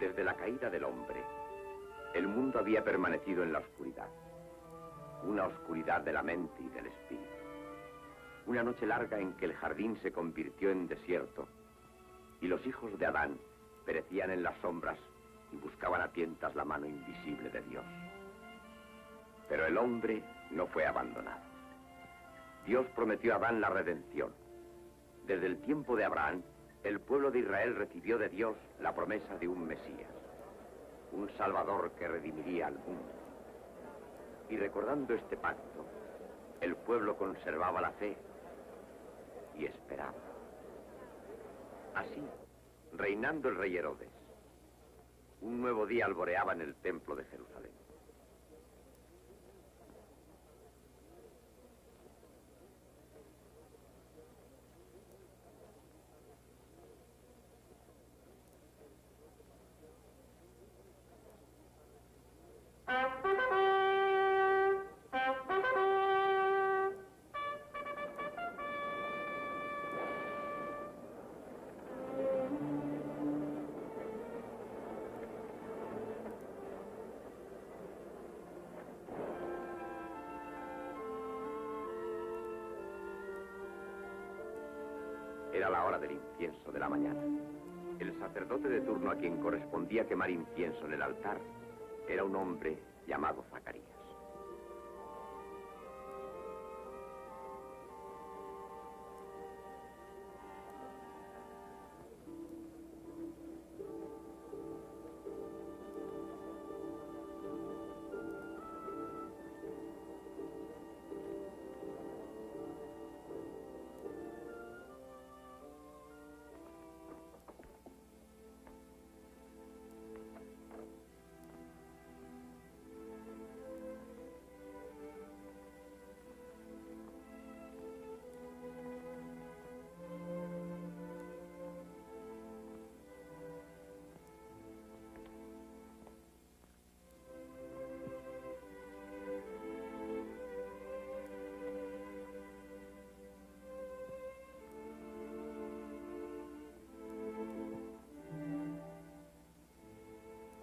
Desde la caída del hombre, el mundo había permanecido en la oscuridad. Una oscuridad de la mente y del espíritu. Una noche larga en que el jardín se convirtió en desierto y los hijos de Adán perecían en las sombras y buscaban a tientas la mano invisible de Dios. Pero el hombre no fue abandonado. Dios prometió a Adán la redención. Desde el tiempo de Abraham, el pueblo de Israel recibió de Dios la promesa de un Mesías, un Salvador que redimiría al mundo. Y recordando este pacto, el pueblo conservaba la fe y esperaba. Así, reinando el rey Herodes, un nuevo día alboreaba en el templo de Jerusalén. La hora del incienso de la mañana. El sacerdote de turno a quien correspondía quemar incienso en el altar era un hombre llamado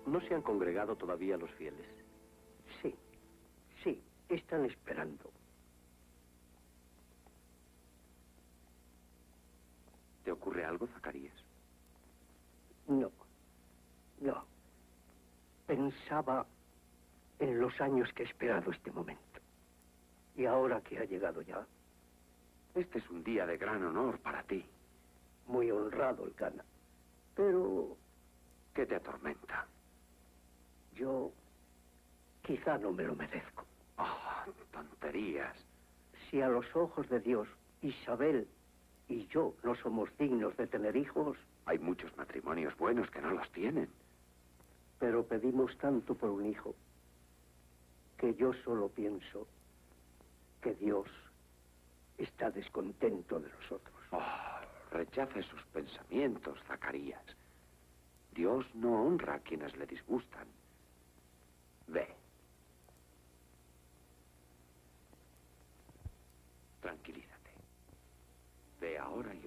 ¿No se han congregado todavía los fieles? Sí, sí, están esperando. ¿Te ocurre algo, Zacarías? No, no. Pensaba en los años que he esperado este momento. Y ahora que ha llegado ya, Este es un día de gran honor para ti. muy honrado el gana. Pero ¿Qué te atormenta? Yo quizá no me lo merezco. Oh, tonterías. Si a los ojos de Dios Isabel y yo no somos dignos de tener hijos, Hay muchos matrimonios buenos que no los tienen. pero pedimos tanto por un hijo que yo solo pienso que Dios está descontento de nosotros. Oh, rechaza esos pensamientos, Zacarías. Dios no honra a quienes le disgustan. Ve. Tranquilízate. Ve ahora y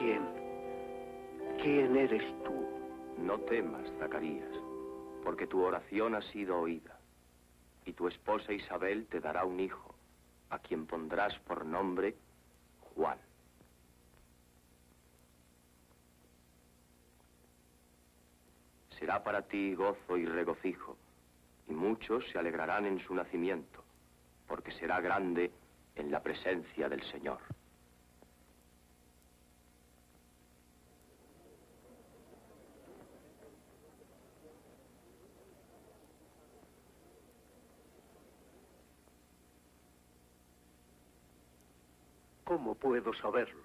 ¿Quién? ¿Quién eres tú? No temas, Zacarías, porque tu oración ha sido oída. Y tu esposa Isabel te dará un hijo, a quien pondrás por nombre Juan. Será para ti gozo y regocijo, y muchos se alegrarán en su nacimiento, porque será grande en la presencia del Señor. ¿Cómo puedo saberlo?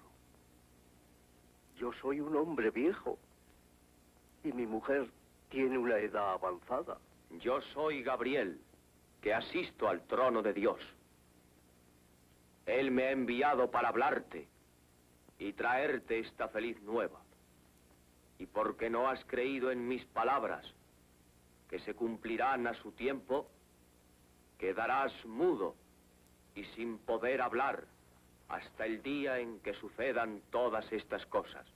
Yo soy un hombre viejo y mi mujer tiene una edad avanzada. Yo soy Gabriel, que asisto al trono de Dios. Él me ha enviado para hablarte y traerte esta feliz nueva. Y porque no has creído en mis palabras, que se cumplirán a su tiempo, quedarás mudo y sin poder hablar hasta el día en que sucedan todas estas cosas.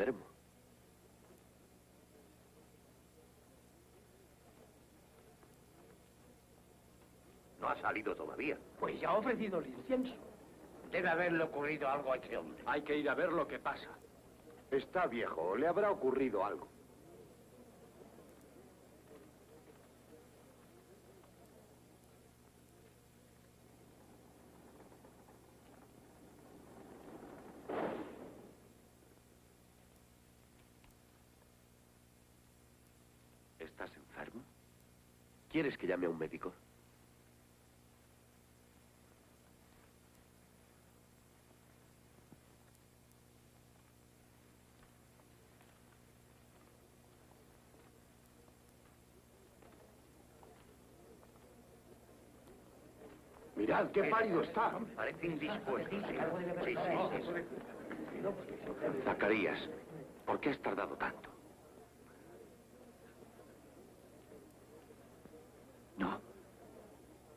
Enfermo. No ha salido todavía. Pues ya ha ofrecido el incienso. Debe haberle ocurrido algo a este hombre. Hay que ir a ver lo que pasa. Está viejo, le habrá ocurrido algo. ¿Estás enfermo? ¿Quieres que llame a un médico? Mirad qué pálido está. Parece indispuesto. Sí, sí, sí. sí. Zacarías, ¿por qué has tardado tanto? No.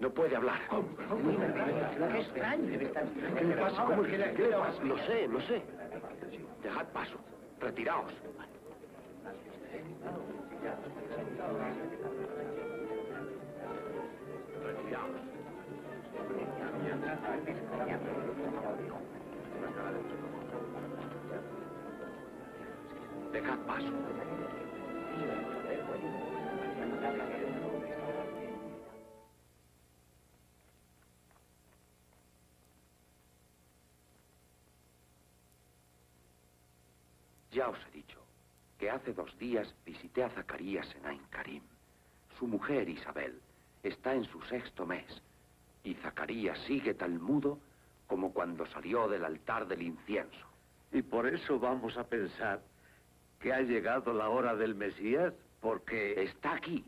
No puede hablar. Qué extraño. ¿Qué le pasa? ¿Cómo es que le, qué le pasa? No sé, no sé. Dejad paso. Retiraos. Retiraos. Dejad paso. Ya os he dicho que hace dos días visité a Zacarías en Ain Karim. Su mujer, Isabel, está en su sexto mes y Zacarías sigue tan mudo como cuando salió del altar del incienso. Y por eso vamos a pensar que ha llegado la hora del Mesías, porque... Está aquí.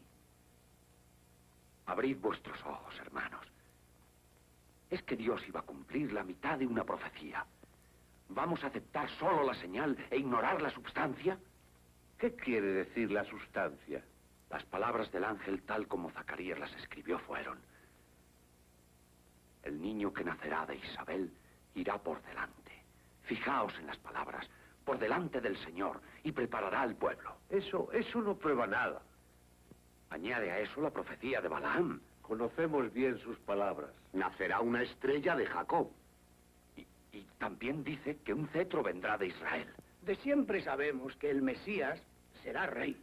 Abrid vuestros ojos, hermanos. Es que Dios iba a cumplir la mitad de una profecía. ¿Vamos a aceptar solo la señal e ignorar la substancia? ¿Qué quiere decir la sustancia? Las palabras del ángel tal como Zacarías las escribió fueron. El niño que nacerá de Isabel irá por delante. Fijaos en las palabras, por delante del Señor, y preparará al pueblo. Eso, eso no prueba nada. Añade a eso la profecía de Balaam. Conocemos bien sus palabras. Nacerá una estrella de Jacob. Y, también dice que un cetro vendrá de Israel. De siempre sabemos que el Mesías será rey.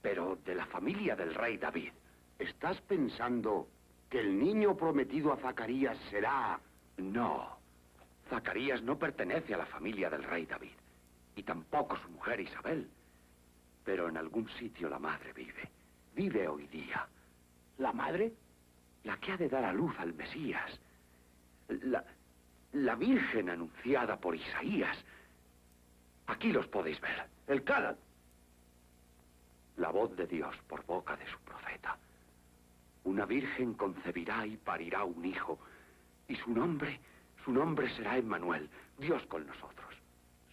Pero de la familia del rey David. ¿Estás pensando que el niño prometido a Zacarías será... No. Zacarías no pertenece a la familia del rey David, y tampoco su mujer Isabel. Pero en algún sitio la madre vive. Vive hoy día. ¿La madre? La que ha de dar a luz al Mesías. La, la Virgen anunciada por Isaías. Aquí los podéis ver. El Cana. La voz de Dios por boca de su profeta. Una virgen concebirá y parirá un hijo. Y su nombre, su nombre será Emmanuel, Dios con nosotros.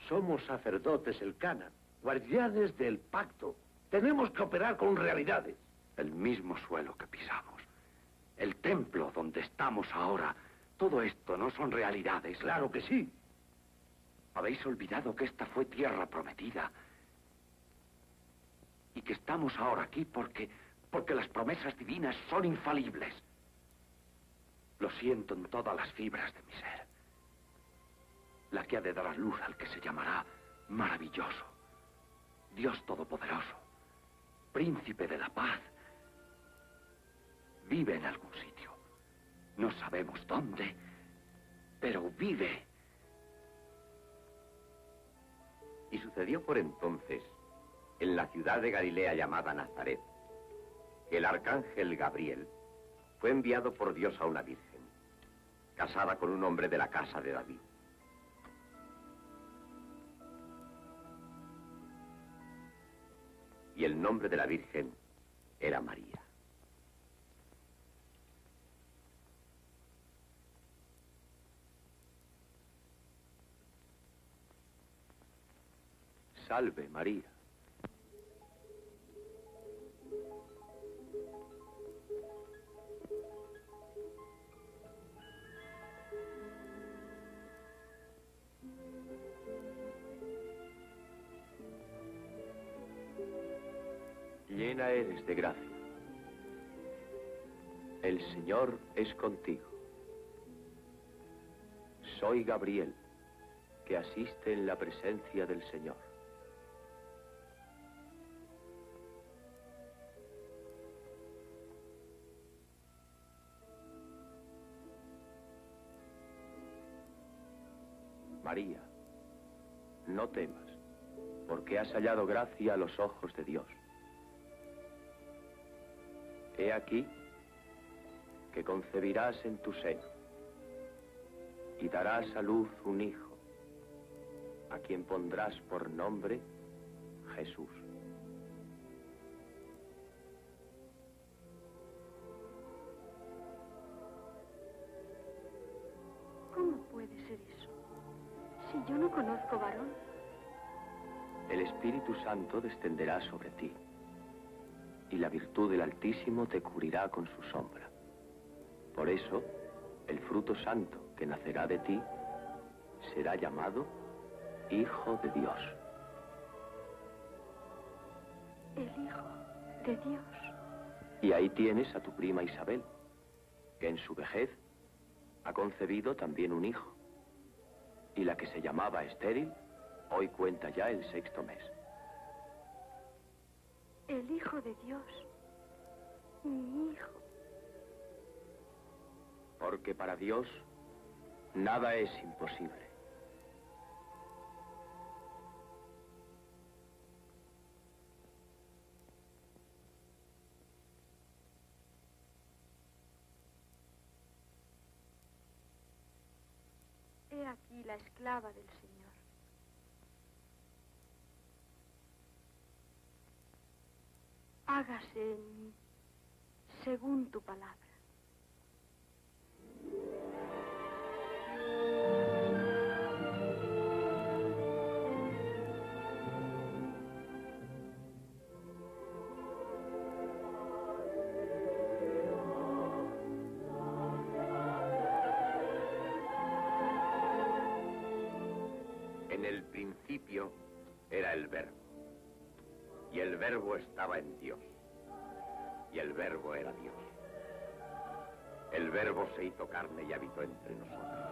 Somos sacerdotes el Cana, guardianes del pacto. Tenemos que operar con realidades. El mismo suelo que pisamos. El templo donde estamos ahora. Todo esto no son realidades. Claro que sí. Habéis olvidado que esta fue tierra prometida. Y que estamos ahora aquí porque, porque las promesas divinas son infalibles. Lo siento en todas las fibras de mi ser. La que ha de dar a luz al que se llamará maravilloso, Dios Todopoderoso, príncipe de la paz, vive en algún sitio. No sabemos dónde, pero vive. Y sucedió por entonces, en la ciudad de Galilea llamada Nazaret, que el arcángel Gabriel fue enviado por Dios a una virgen, casada con un hombre de la casa de David. Y el nombre de la virgen era María. Salve María. Llena eres de gracia. El Señor es contigo. Soy Gabriel, que asiste en la presencia del Señor. Temas, porque has hallado gracia a los ojos de Dios. He aquí que concebirás en tu seno y darás a luz un hijo, a quien pondrás por nombre Jesús. Espíritu Santo descenderá sobre ti, y la virtud del Altísimo te cubrirá con su sombra. Por eso, el fruto santo que nacerá de ti será llamado Hijo de Dios. El Hijo de Dios. Y ahí tienes a tu prima Isabel, que en su vejez ha concebido también un hijo. Y la que se llamaba estéril, hoy cuenta ya el sexto mes. El Hijo de Dios. Mi Hijo. Porque para Dios nada es imposible. He aquí la esclava del Señor. Hágase según tu palabra. En el principio era el verbo. Y el verbo estaba en Dios. Y el verbo era Dios. El verbo se hizo carne y habitó entre nosotros.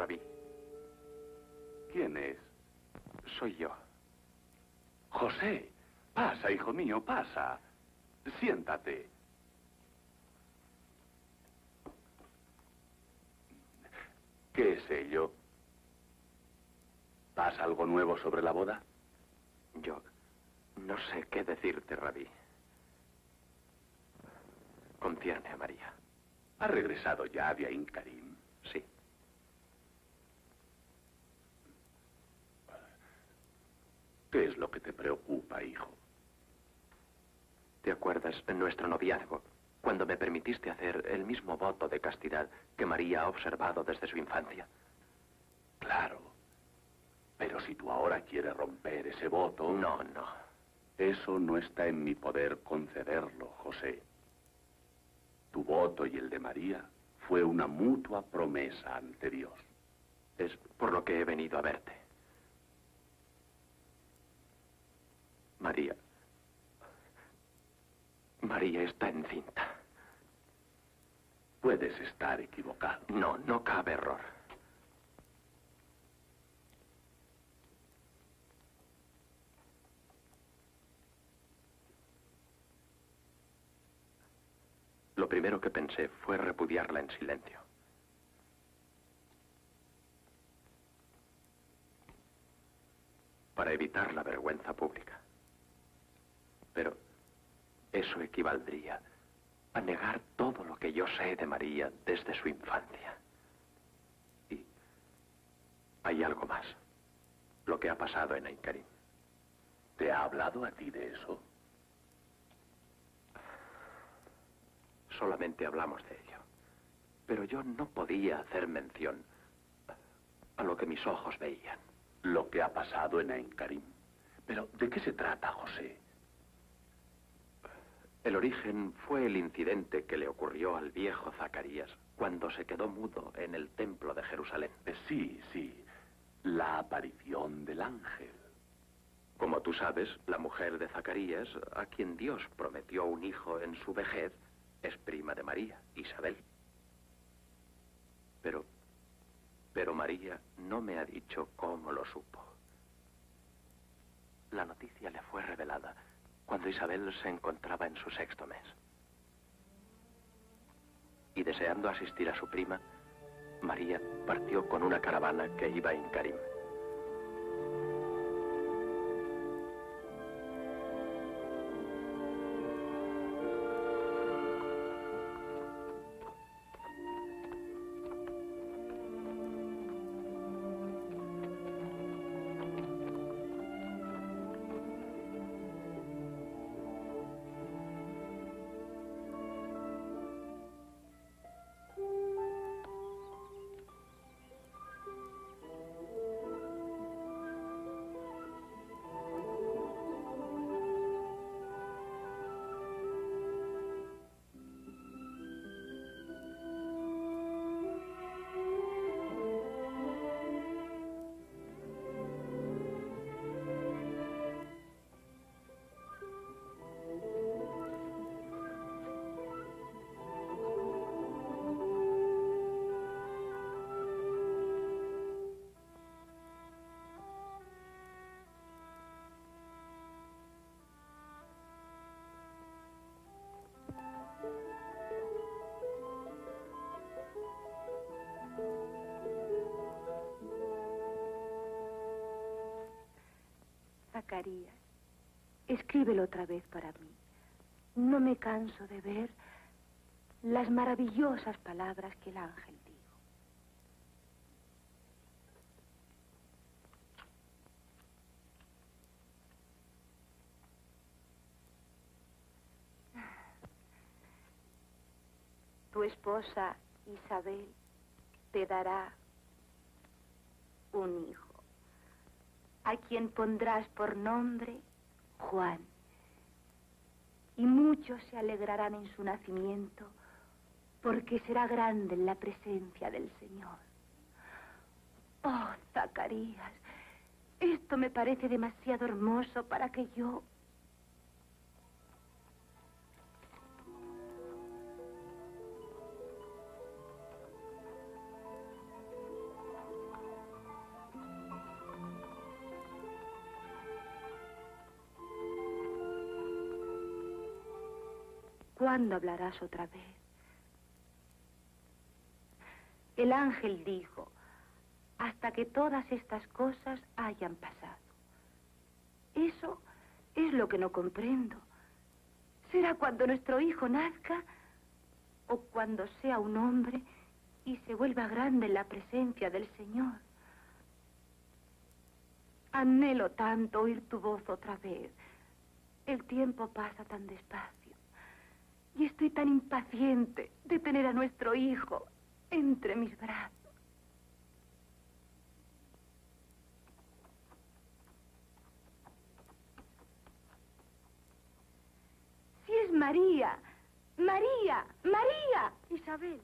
Rabí. ¿Quién es? Soy yo. José, pasa, hijo mío, pasa. Siéntate. ¿Qué es ello? ¿Pasa algo nuevo sobre la boda? Yo no sé qué decirte, Rabí. Concierne a María. ¿Ha regresado ya Ain Karim? Sí. ¿Qué es lo que te preocupa, hijo? ¿Te acuerdas en nuestro noviazgo, cuando me permitiste hacer el mismo voto de castidad que María ha observado desde su infancia? Claro. Pero si tú ahora quieres romper ese voto... No, no. Eso no está en mi poder concederlo, José. Tu voto y el de María fue una mutua promesa ante Dios. Es por lo que he venido a verte. María. María está encinta. Puedes estar equivocado. No, no cabe error. Lo primero que pensé fue repudiarla en silencio. Para evitar la vergüenza pública. Pero eso equivaldría a negar todo lo que yo sé de María desde su infancia. Y hay algo más. Lo que ha pasado en Ainkarim. ¿Te ha hablado a ti de eso? Solamente hablamos de ello. Pero yo no podía hacer mención a lo que mis ojos veían. Lo que ha pasado en Ainkarim. Pero, ¿de qué se trata, José? El origen fue el incidente que le ocurrió al viejo Zacarías cuando se quedó mudo en el templo de Jerusalén. Eh, sí, sí. La aparición del ángel. Como tú sabes, la mujer de Zacarías, a quien Dios prometió un hijo en su vejez, es prima de María, Isabel. Pero, pero María no me ha dicho cómo lo supo. La noticia le fue revelada cuando Isabel se encontraba en su sexto mes. Y deseando asistir a su prima, María partió con una caravana que iba en Karim. Escríbelo otra vez para mí. No me canso de ver las maravillosas palabras que el ángel dijo. Tu esposa Isabel te dará un hijo a quien pondrás por nombre Juan. Y muchos se alegrarán en su nacimiento, porque será grande en la presencia del Señor. Oh, Zacarías, esto me parece demasiado hermoso para que yo... ¿Cuándo hablarás otra vez? El ángel dijo, hasta que todas estas cosas hayan pasado. Eso es lo que no comprendo. ¿Será cuando nuestro hijo nazca o cuando sea un hombre y se vuelva grande en la presencia del Señor? Anhelo tanto oír tu voz otra vez. El tiempo pasa tan despacio. Y estoy tan impaciente de tener a nuestro hijo entre mis brazos. Si es María, María, María, Isabel.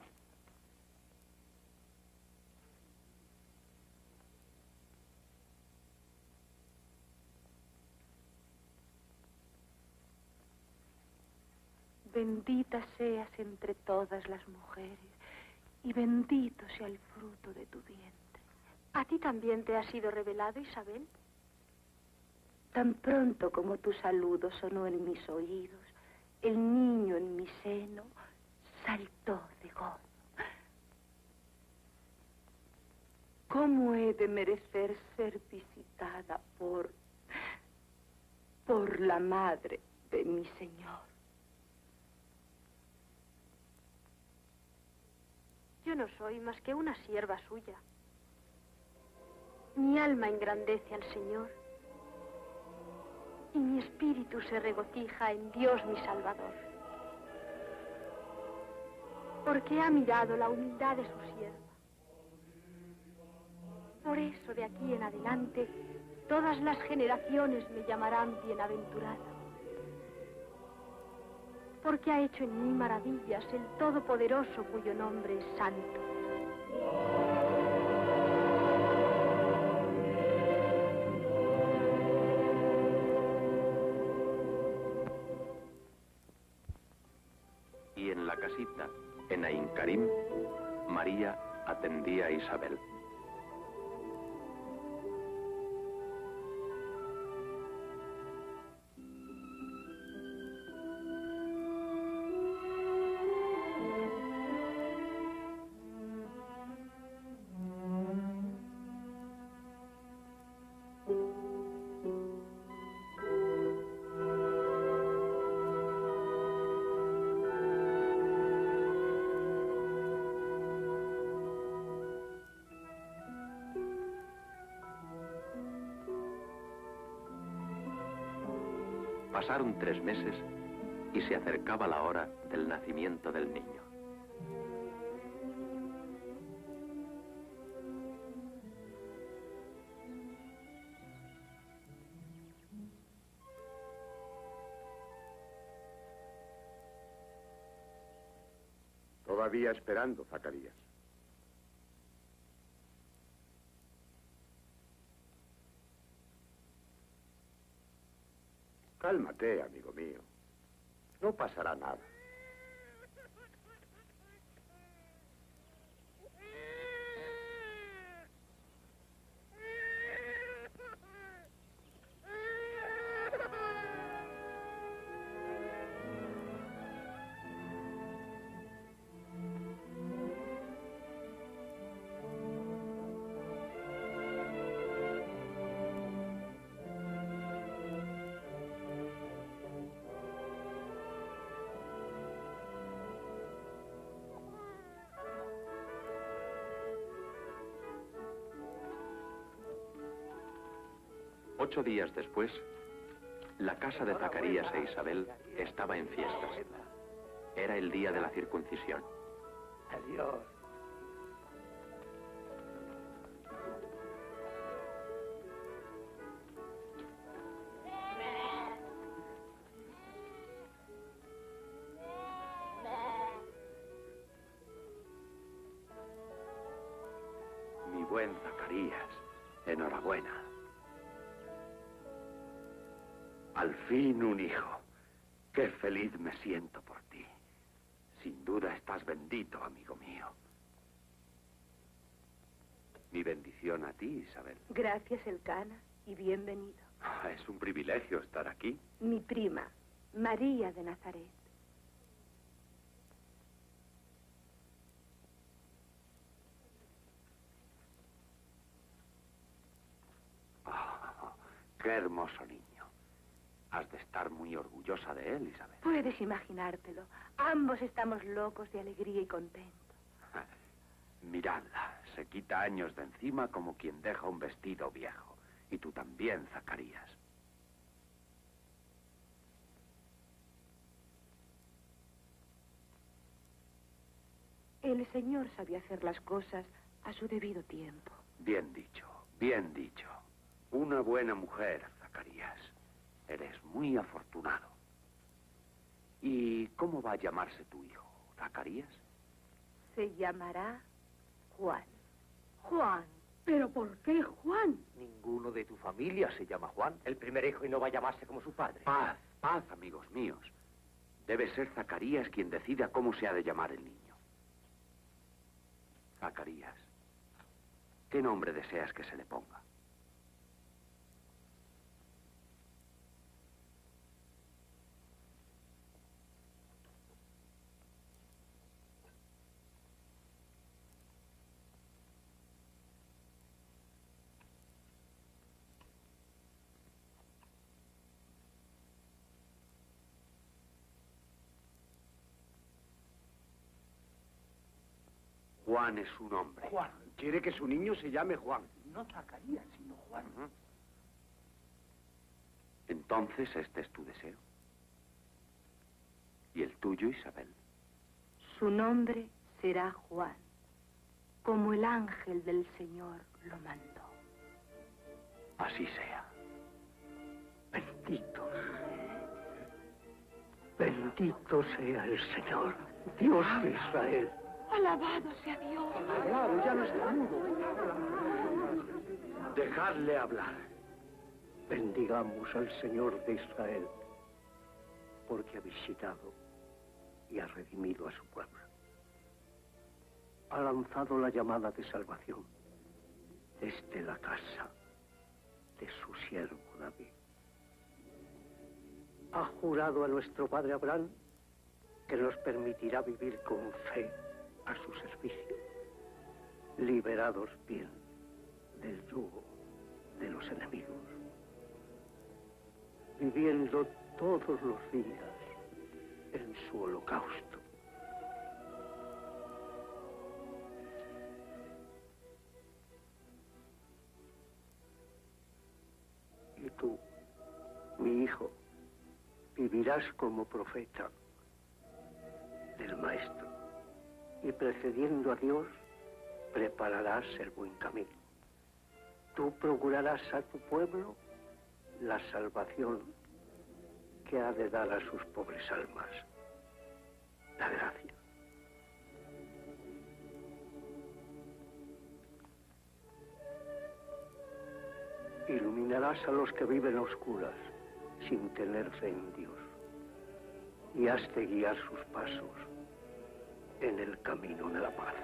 Bendita seas entre todas las mujeres y bendito sea el fruto de tu vientre. ¿A ti también te ha sido revelado, Isabel? Tan pronto como tu saludo sonó en mis oídos, el niño en mi seno saltó de gozo. ¿Cómo he de merecer ser visitada por... por la madre de mi Señor? Yo no soy más que una sierva suya. Mi alma engrandece al Señor y mi espíritu se regocija en Dios mi Salvador. Porque ha mirado la humildad de su sierva. Por eso de aquí en adelante todas las generaciones me llamarán bienaventurada porque ha hecho en mí maravillas el Todopoderoso cuyo nombre es Santo. Y en la casita, en Aincarim, María atendía a Isabel. Pasaron tres meses y se acercaba la hora del nacimiento del niño. Todavía esperando, Zacarías. Cálmate, amigo mío. No pasará nada. Ocho días después, la casa de Zacarías e Isabel estaba en fiestas. Era el día de la circuncisión. Adiós. feliz me siento por ti. Sin duda estás bendito, amigo mío. Mi bendición a ti, Isabel. Gracias, Elcana, y bienvenido. Ah, es un privilegio estar aquí. Mi prima, María de Nazaret. Ah, ¡Qué hermoso niño! Has de estar muy orgullosa de él, Isabel. Puedes imaginártelo. Ambos estamos locos de alegría y contentos. Miradla, se quita años de encima como quien deja un vestido viejo. Y tú también, Zacarías. El Señor sabía hacer las cosas a su debido tiempo. Bien dicho, bien dicho. Una buena mujer, Zacarías. Eres muy afortunado. ¿Y cómo va a llamarse tu hijo, Zacarías? Se llamará Juan. Juan. ¿Pero por qué Juan? Ninguno de tu familia se llama Juan. El primer hijo y no va a llamarse como su padre. Paz, paz, amigos míos. Debe ser Zacarías quien decida cómo se ha de llamar el niño. Zacarías, ¿qué nombre deseas que se le ponga? Juan es su nombre. Juan. Quiere que su niño se llame Juan. No Zacarías, sino Juan. Entonces este es tu deseo. ¿Y el tuyo, Isabel? Su nombre será Juan, como el ángel del Señor lo mandó. Así sea. Bendito. Bendito sea el Señor, Dios de Israel. Alabado sea Dios. Claro, ya no está mudo. Dejadle hablar. Bendigamos al Señor de Israel, porque ha visitado y ha redimido a su pueblo. Ha lanzado la llamada de salvación desde la casa de su siervo David. Ha jurado a nuestro padre Abraham que nos permitirá vivir con fe a su servicio, liberados bien del yugo de los enemigos, viviendo todos los días en su holocausto. Y tú, mi hijo, vivirás como profeta del Maestro y precediendo a Dios prepararás el buen camino. Tú procurarás a tu pueblo la salvación que ha de dar a sus pobres almas la gracia. Iluminarás a los que viven a oscuras sin tener fe en Dios y has de guiar sus pasos en el camino de la paz.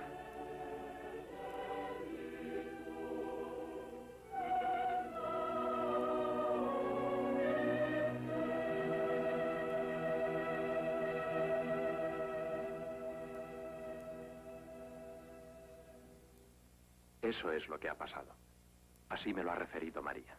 Eso es lo que ha pasado. Así me lo ha referido María.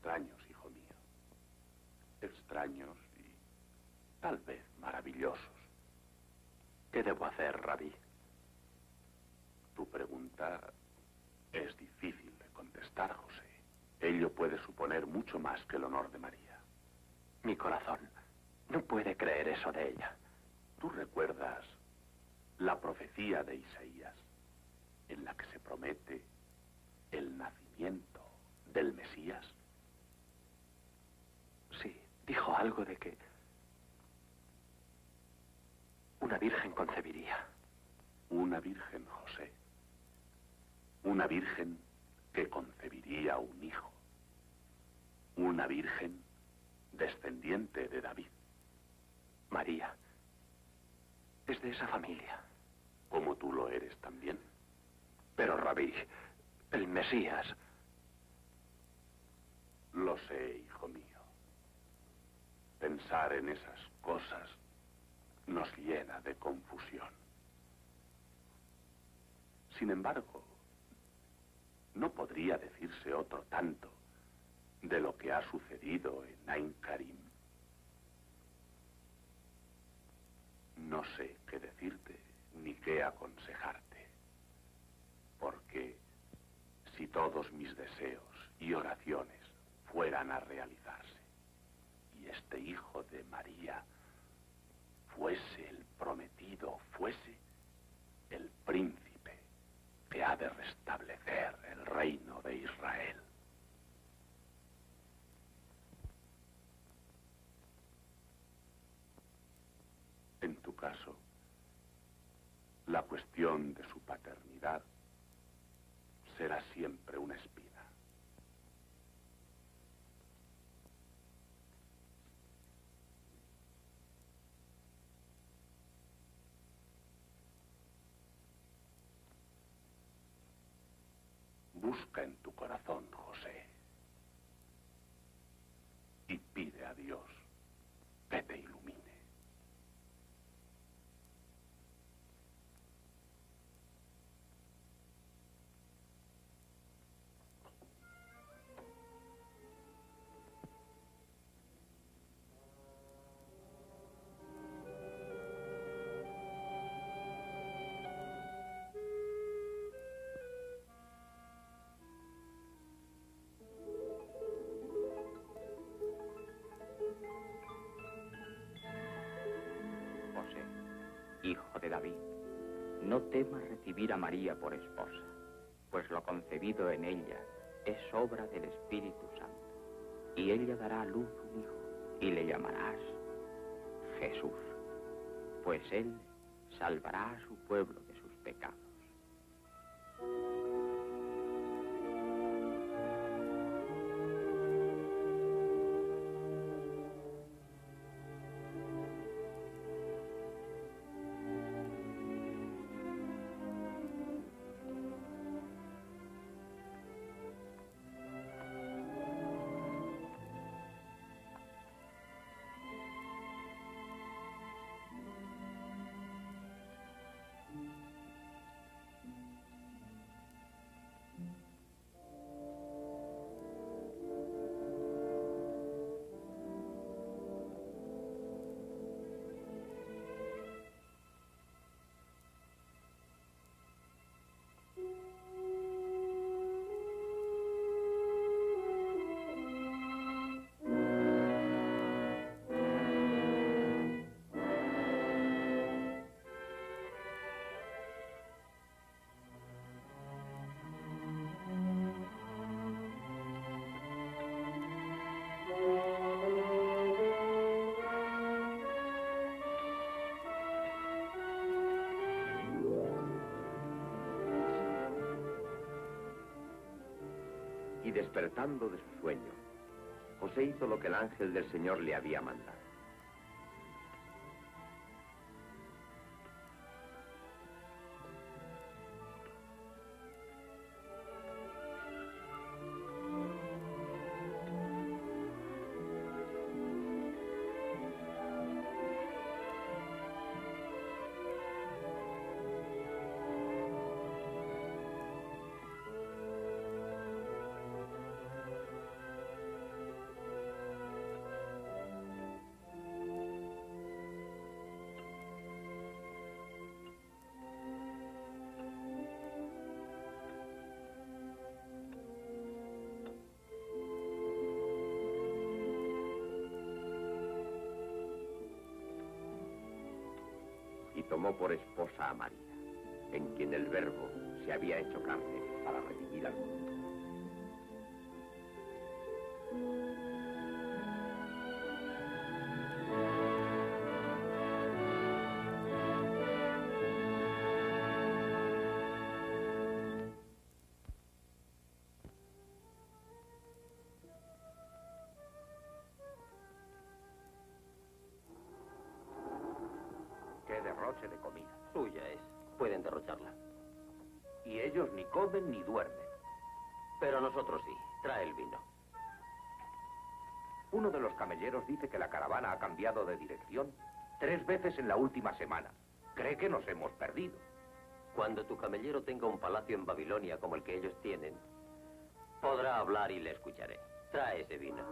Extraños, hijo mío. Extraños y tal vez maravillosos. ¿Qué debo hacer, Rabí? Tu pregunta es difícil de contestar, José. Ello puede suponer mucho más que el honor de María. Mi corazón no puede creer eso de ella. ¿Tú recuerdas la profecía de Isaías en la que se promete el nacimiento del Mesías? Dijo algo de que una virgen concebiría. Una virgen, José. Una virgen que concebiría un hijo. Una virgen descendiente de David. María es de esa familia. Como tú lo eres también. Pero, Rabí, el Mesías Lo sé. Pensar en esas cosas nos llena de confusión. Sin embargo, no podría decirse otro tanto de lo que ha sucedido en Ain Karim. No sé qué decirte ni qué aconsejarte, porque si todos mis deseos y oraciones fueran a realizarse, este hijo de María fuese el prometido, fuese el príncipe que ha de restablecer el reino de Israel. En tu caso, la cuestión de su paternidad será siempre una espina. Busca en tu corazón, no temas recibir a María por esposa, pues lo concebido en ella es obra del Espíritu Santo. Y ella dará a luz un hijo, y le llamarás Jesús, pues él salvará a su pueblo de sus pecados. Y despertando de su sueño, José hizo lo que el ángel del Señor le había mandado. Por esposa a María, en quien el Verbo se había hecho carne para redimir al mundo. Qué derroche de comida. Suya es. Pueden derrocharla. Y ellos ni comen ni duermen. Pero nosotros sí. Trae el vino. Uno de los camelleros dice que la caravana ha cambiado de dirección tres veces en la última semana. Cree que nos hemos perdido. Cuando tu camellero tenga un palacio en Babilonia como el que ellos tienen, podrá hablar y le escucharé. Trae ese vino.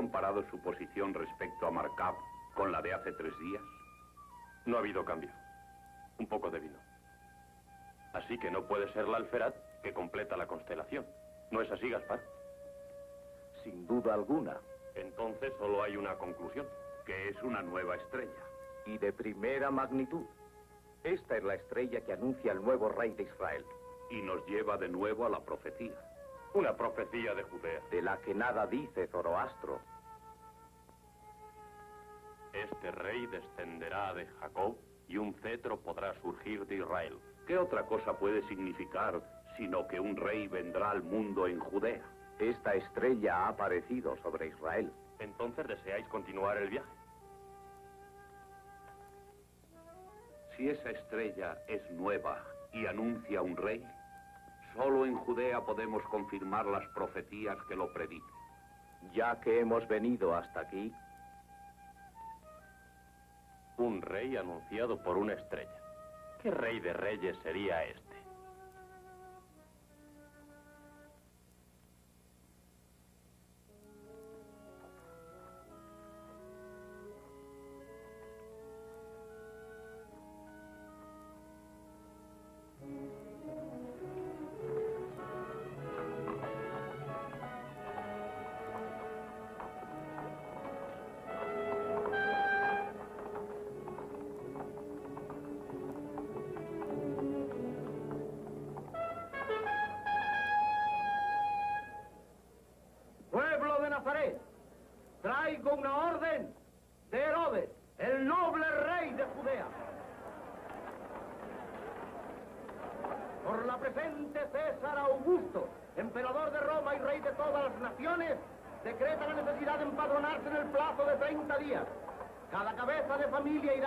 Comparado su posición respecto a Markab con la de hace tres días? No ha habido cambio. Un poco de vino. Así que no puede ser la Alferat que completa la constelación. ¿No es así, Gaspar? Sin duda alguna. Entonces solo hay una conclusión. Que es una nueva estrella. Y de primera magnitud. Esta es la estrella que anuncia el nuevo rey de Israel. Y nos lleva de nuevo a la profecía. Una profecía de Judea. De la que nada dice Zoroastro. Este rey descenderá de Jacob y un cetro podrá surgir de Israel. ¿Qué otra cosa puede significar sino que un rey vendrá al mundo en Judea? Esta estrella ha aparecido sobre Israel. Entonces deseáis continuar el viaje. Si esa estrella es nueva y anuncia un rey, solo en Judea podemos confirmar las profecías que lo predican. Ya que hemos venido hasta aquí, un rey anunciado por una estrella. ¿Qué rey de reyes sería este?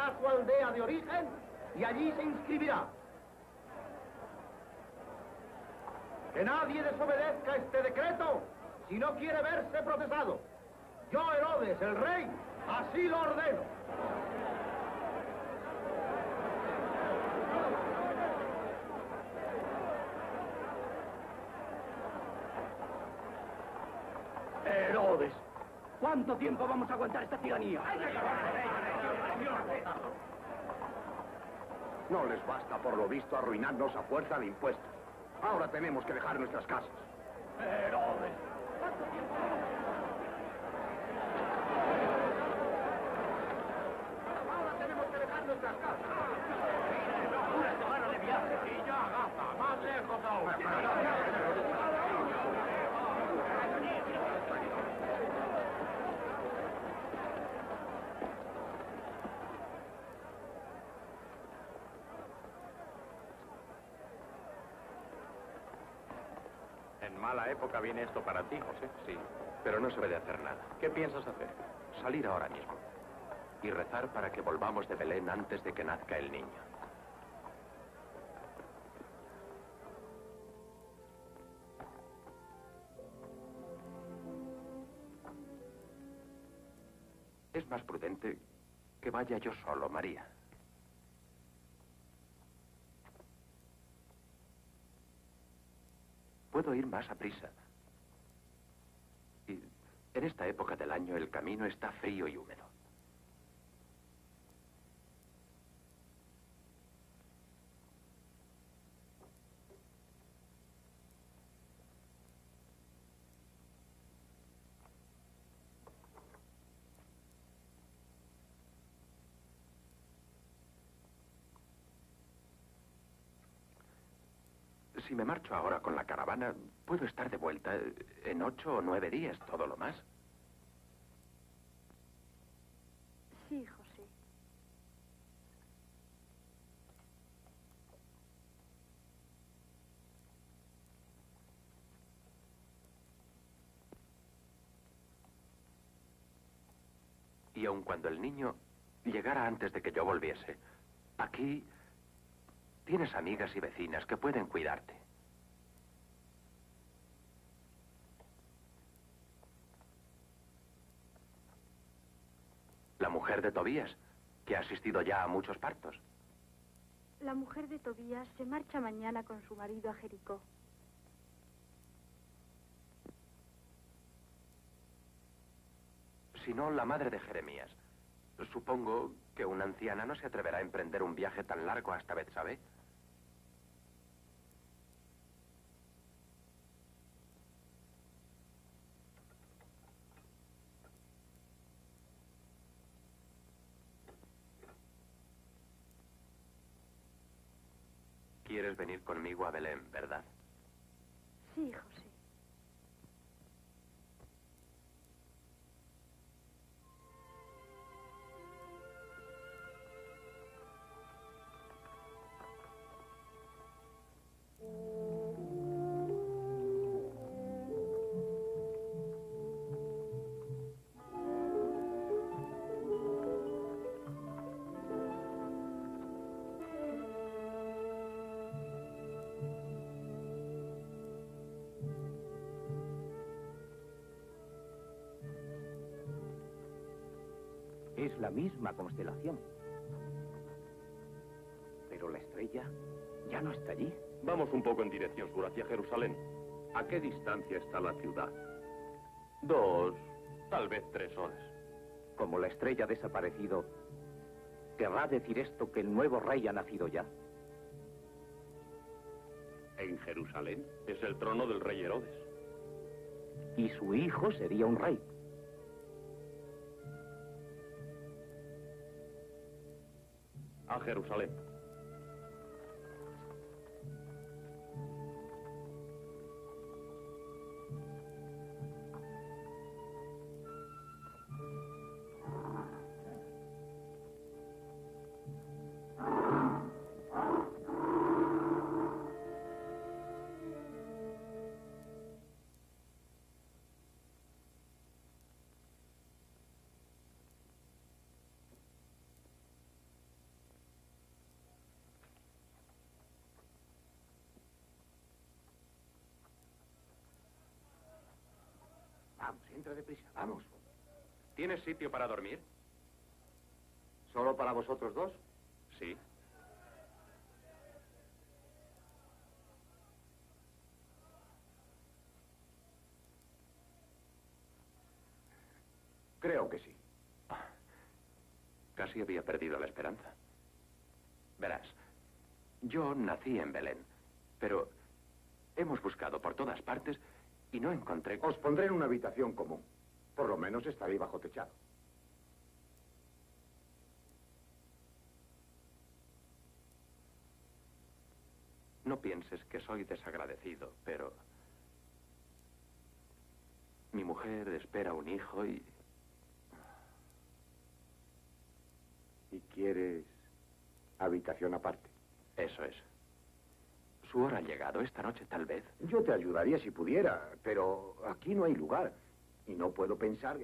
A su aldea de origen y allí se inscribirá. Que nadie desobedezca este decreto si no quiere verse procesado. Yo, Herodes, el rey, así lo ordeno. ¿Cuánto tiempo vamos a aguantar esta tiranía? no les basta por lo visto arruinarnos a fuerza de impuestos. Ahora tenemos que dejar nuestras casas. Herodes, Ahora tenemos que dejar nuestras casas. Una semana de viaje y ya gasta, más lejos aún. En mala época viene esto para ti, José. Sí, pero no se puede hacer nada. ¿Qué piensas hacer? Salir ahora mismo. Y rezar para que volvamos de Belén antes de que nazca el niño. Es más prudente que vaya yo solo, María. Puedo ir más a prisa. Y en esta época del año el camino está frío y húmedo. Si me marcho ahora con la caravana, puedo estar de vuelta eh, en ocho o nueve días, todo lo más. Sí, José. Y aun cuando el niño llegara antes de que yo volviese, aquí tienes amigas y vecinas que pueden cuidarte. La mujer de Tobías, que ha asistido ya a muchos partos. La mujer de Tobías se marcha mañana con su marido a Jericó. Si no, la madre de Jeremías. Supongo que una anciana no se atreverá a emprender un viaje tan largo hasta Betsabé. Quieres venir conmigo a Belén, ¿verdad? Sí, José. Es la misma constelación. Pero la estrella ya no está allí. Vamos un poco en dirección sur, hacia Jerusalén. ¿A qué distancia está la ciudad? Dos, tal vez tres horas. Como la estrella ha desaparecido, ¿querrá decir esto que el nuevo rey ha nacido ya? ¿En Jerusalén? Es el trono del rey Herodes. Y su hijo sería un rey. A Jerusalén. Entra deprisa, vamos. ¿Tienes sitio para dormir? ¿Solo para vosotros dos? Sí. Creo que sí. Casi había perdido la esperanza. Verás, yo nací en Belén, pero hemos buscado por todas partes y no encontré... Os pondré en una habitación común. Por lo menos estaréis bajo techado. No pienses que soy desagradecido, pero... Mi mujer espera un hijo y... ¿Y quieres habitación aparte? Eso es. Su hora ha llegado, esta noche tal vez. Yo te ayudaría si pudiera, pero aquí no hay lugar. Y no puedo pensar.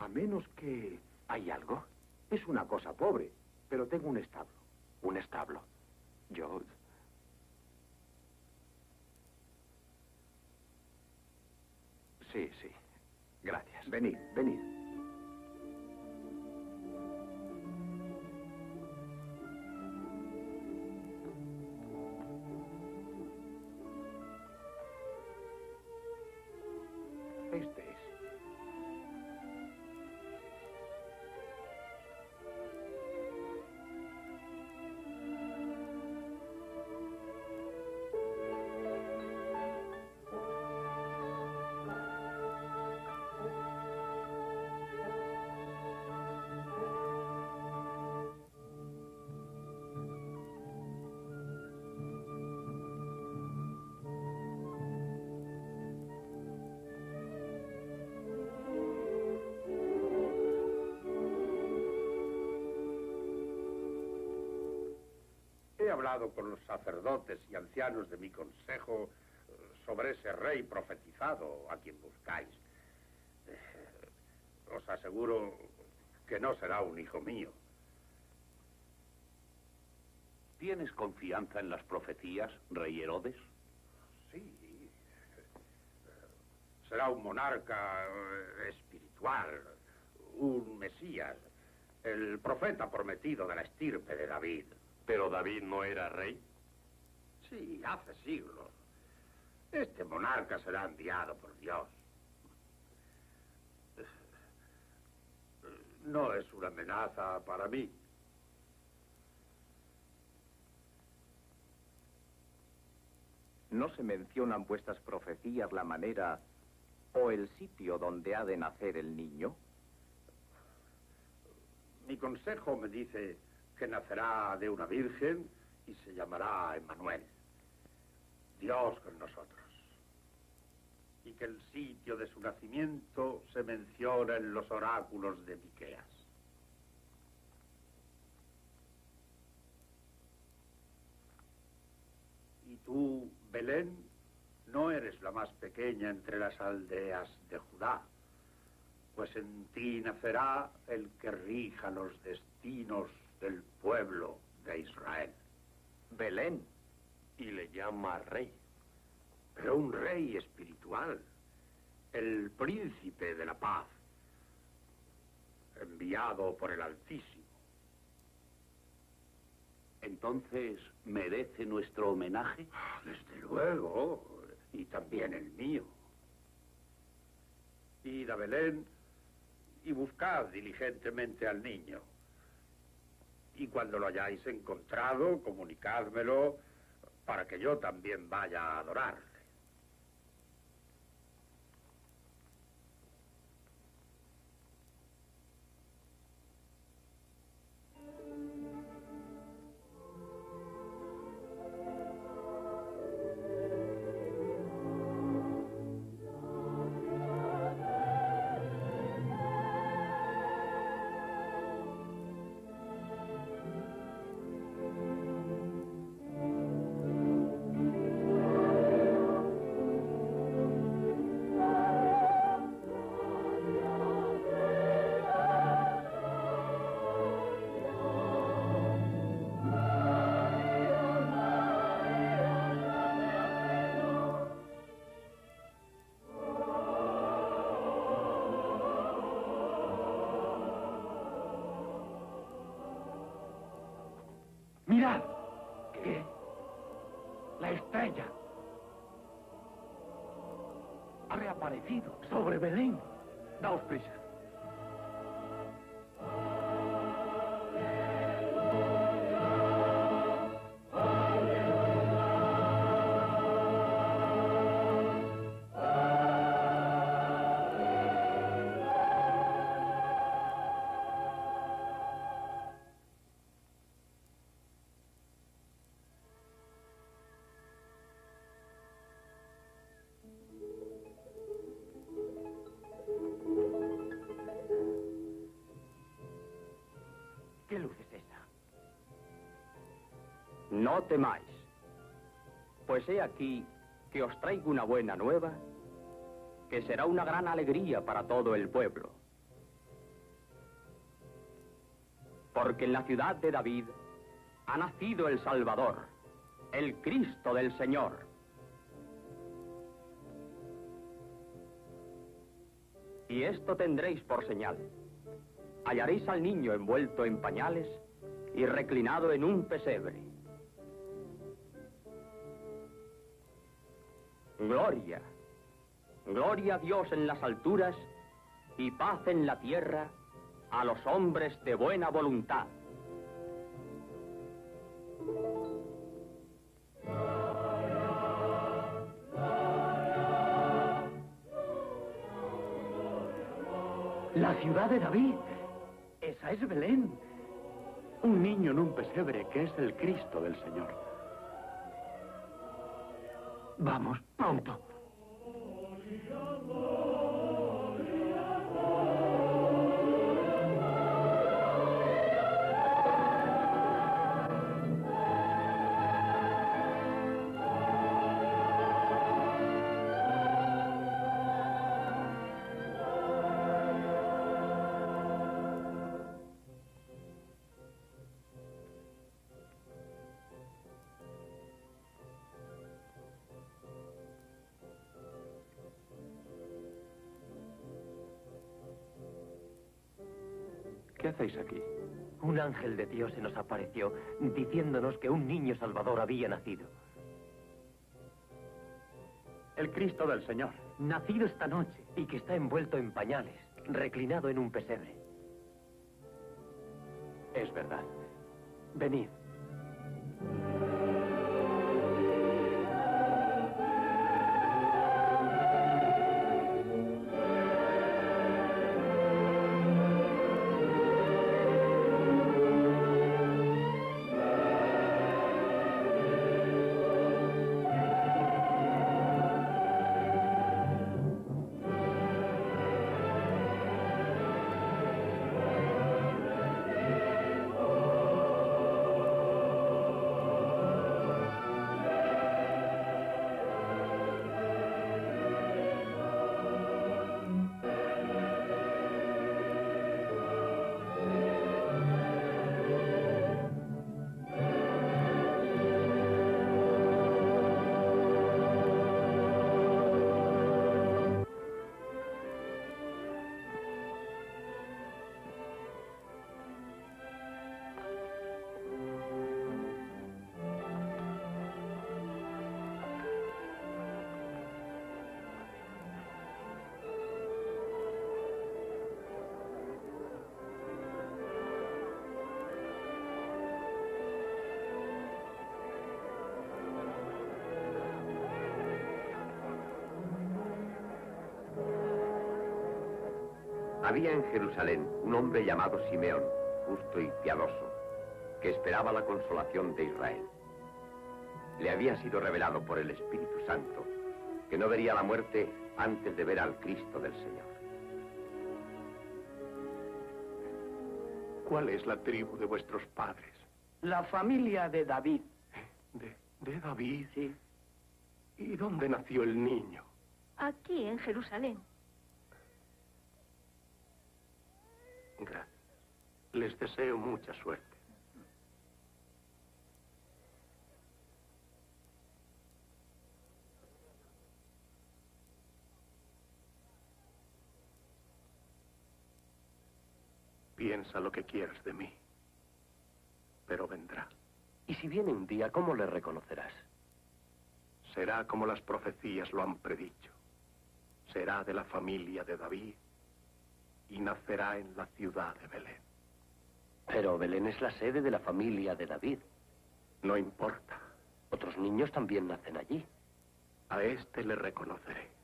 A menos que... ¿Hay algo? Es una cosa pobre, pero tengo un establo. Un establo. Yo... Sí, sí. Gracias. Venid, venid. Hablado con los sacerdotes y ancianos de mi consejo eh, sobre ese rey profetizado a quien buscáis. Eh, Os aseguro que no será un hijo mío. ¿Tienes confianza en las profecías, rey Herodes? Sí. Será un monarca eh, espiritual, un mesías, el profeta prometido de la estirpe de David. ¿Pero David no era rey? Sí, hace siglos. Este monarca será enviado por Dios. No es una amenaza para mí. ¿No se mencionan vuestras profecías la manera o el sitio donde ha de nacer el niño? Mi consejo me dice que nacerá de una virgen y se llamará Emmanuel. Dios con nosotros. Y que el sitio de su nacimiento se menciona en los oráculos de Miqueas. Y tú, Belén, no eres la más pequeña entre las aldeas de Judá, pues en ti nacerá el que rija los destinos del pueblo de Israel. Belén. Y le llama rey. Pero un rey espiritual, el príncipe de la paz, enviado por el Altísimo. Entonces, ¿merece nuestro homenaje? Desde luego, y también el mío. Id a Belén y buscad diligentemente al niño. Y cuando lo hayáis encontrado, comunicádmelo para que yo también vaya a adorarle. Sobre Belén. Daos prisa. No temáis, pues he aquí que os traigo una buena nueva, que será una gran alegría para todo el pueblo. Porque en la ciudad de David ha nacido el Salvador, el Cristo del Señor. Y esto tendréis por señal. Hallaréis al niño envuelto en pañales y reclinado en un pesebre. Gloria, gloria a Dios en las alturas y paz en la tierra a los hombres de buena voluntad. La ciudad de David. Esa es Belén. Un niño en un pesebre que es el Cristo del Señor. Vamos, pronto. Un ángel de Dios se nos apareció diciéndonos que un niño salvador había nacido. El Cristo del Señor. Nacido esta noche y que está envuelto en pañales, reclinado en un pesebre. Es verdad. Venid. Había en Jerusalén un hombre llamado Simeón, justo y piadoso, que esperaba la consolación de Israel. Le había sido revelado por el Espíritu Santo que no vería la muerte antes de ver al Cristo del Señor. ¿Cuál es la tribu de vuestros padres? La familia de David. ¿De, de David? Sí. ¿Y dónde nació el niño? Aquí, en Jerusalén. Gracias. Les deseo mucha suerte. Piensa lo que quieras de mí. Pero vendrá. Y si viene un día, ¿cómo le reconocerás? Será como las profecías lo han predicho. Será de la familia de David y nacerá en la ciudad de Belén. Pero Belén es la sede de la familia de David. No importa. Otros niños también nacen allí. A este le reconoceré.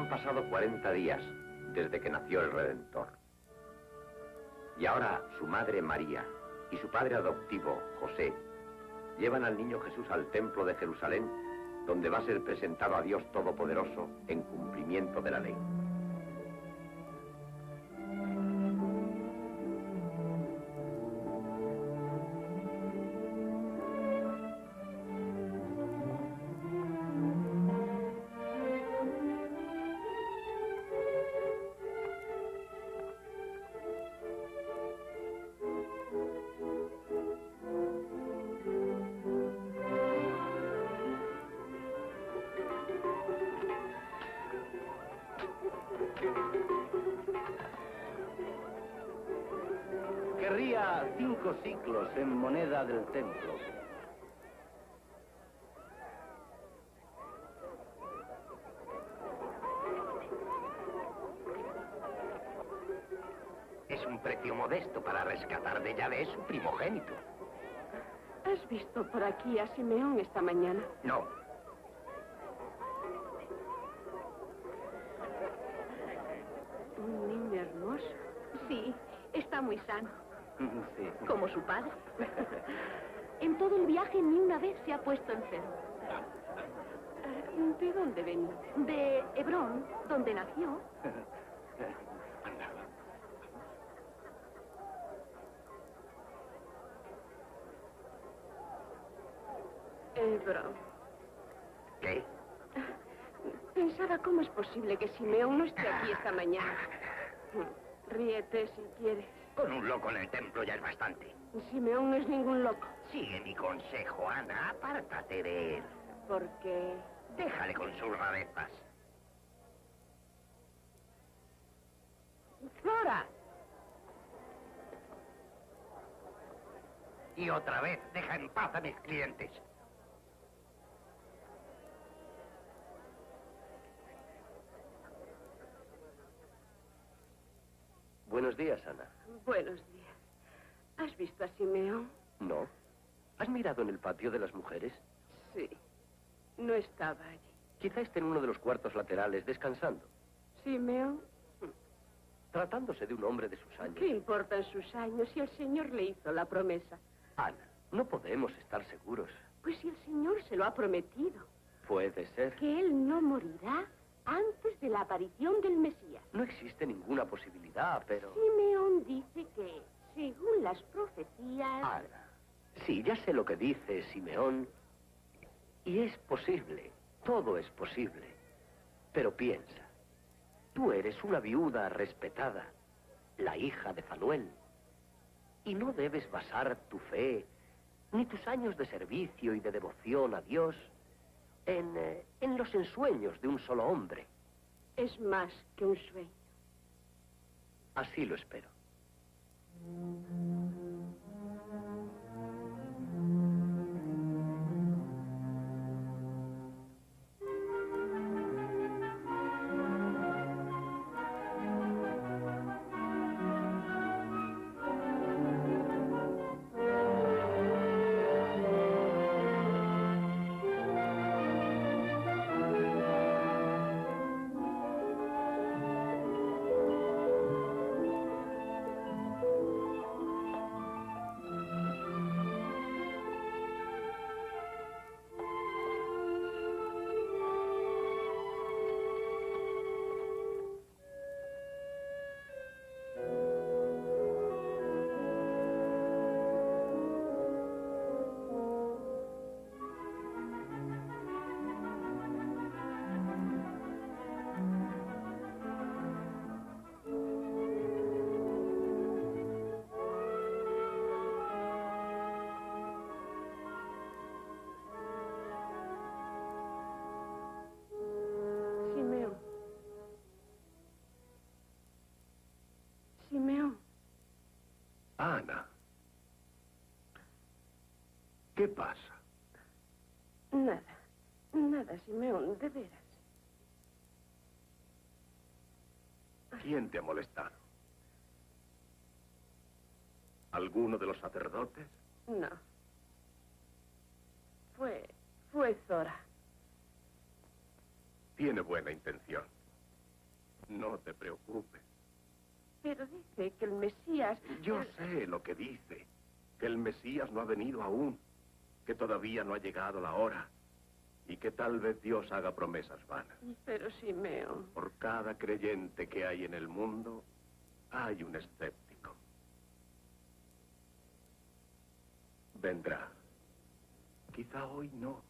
Han pasado 40 días desde que nació el Redentor. Y ahora su madre María y su padre adoptivo José llevan al niño Jesús al templo de Jerusalén, donde va a ser presentado a Dios Todopoderoso en cumplimiento de la ley. Aquí a Simeón esta mañana? No. Un niño hermoso. Sí, está muy sano. Sí. Como su padre. En todo el viaje ni una vez se ha puesto enfermo. ¿De dónde venía? De Hebrón, donde nació. Broma. ¿Qué? Pensaba cómo es posible que Simeón no esté aquí esta mañana. Ríete si quieres. Con un loco en el templo ya es bastante. Simeón no es ningún loco. Sigue mi consejo, Ana. Apártate de él. ¿Por qué? Déjale con sus rarezas. ¡Flora! Y otra vez, deja en paz a mis clientes. Buenos días, Ana. Buenos días. ¿Has visto a Simeón? ¿No? ¿Has mirado en el patio de las mujeres? Sí. No estaba allí. Quizá esté en uno de los cuartos laterales descansando. ¿Simeón? Tratándose de un hombre de sus años. ¿Qué importan sus años si el Señor le hizo la promesa? Ana, no podemos estar seguros. Pues si el Señor se lo ha prometido. Puede ser. Que Él no morirá antes de la aparición del Mesías. No existe ninguna posibilidad, pero... Simeón dice que, según las profecías... Ana, sí, ya sé lo que dice Simeón. Y es posible, todo es posible. Pero piensa, tú eres una viuda respetada, la hija de Fanuel. Y no debes basar tu fe, ni tus años de servicio y de devoción a Dios, en, eh, en los ensueños de un solo hombre. Es más que un sueño. Así lo espero. Ana. ¿Qué pasa? Nada. Nada, Simeón, de veras. ¿Quién te ha molestado? ¿Alguno de los sacerdotes? No. Fue. fue Zora. Tiene buena intención. No te preocupes. Pero dice que el Mesías. Yo sé lo que dice. Que el Mesías no ha venido aún. Que todavía no ha llegado la hora. Y que tal vez Dios haga promesas vanas. Pero Simeón. Por cada creyente que hay en el mundo, hay un escéptico. Vendrá. Quizá hoy no.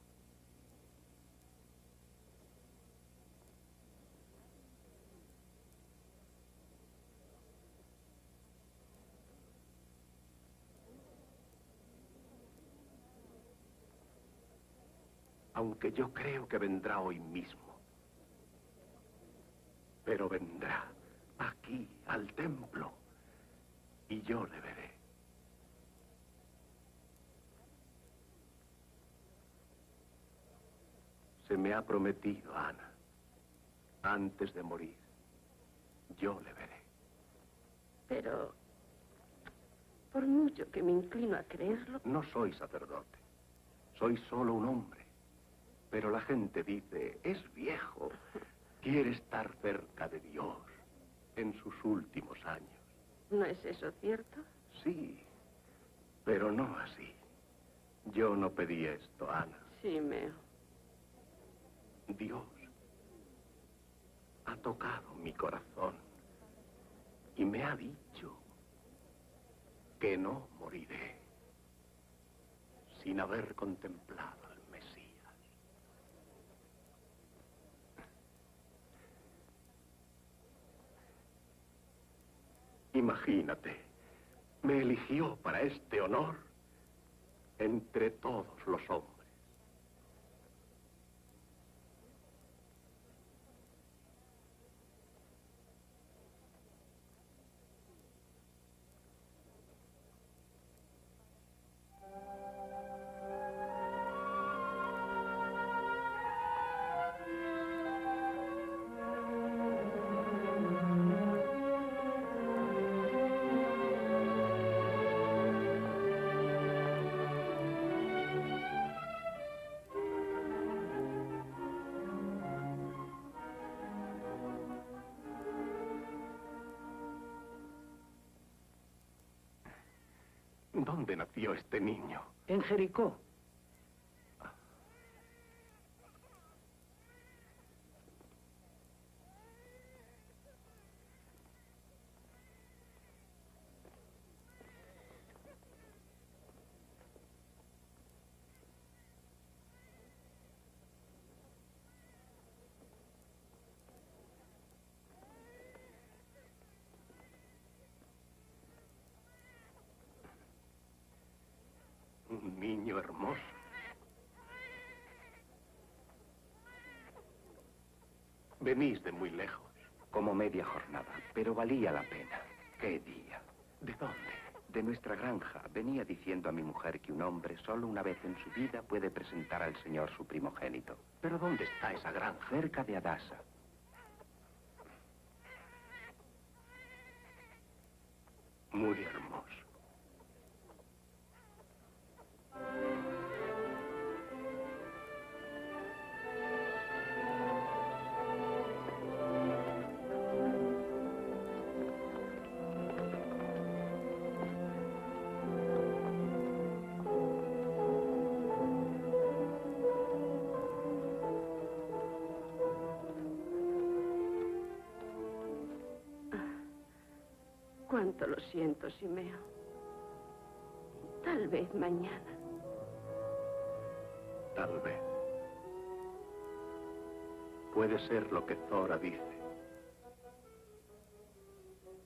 Aunque yo creo que vendrá hoy mismo. Pero vendrá aquí, al templo, y yo le veré. Se me ha prometido, Ana, antes de morir, yo le veré. Pero. Por mucho que me inclino a creerlo. No soy sacerdote, soy solo un hombre. Pero la gente dice, es viejo, quiere estar cerca de Dios en sus últimos años. ¿No es eso cierto? Sí, pero no así. Yo no pedí esto, Ana. Simeón. Dios ha tocado mi corazón y me ha dicho que no moriré sin haber contemplado al Mesías. Imagínate, me eligió para este honor entre todos los hombres. Nació este niño? En Jericó. Un niño hermoso. Venís de muy lejos. Como media jornada, pero valía la pena. ¿Qué día? ¿De dónde? De nuestra granja. Venía diciendo a mi mujer que un hombre solo una vez en su vida puede presentar al Señor su primogénito. ¿Pero dónde está esa granja? Cerca de Adasa. Muy hermoso. Lo siento, Simeo. Tal vez mañana. Tal vez. Puede ser lo que Zora dice.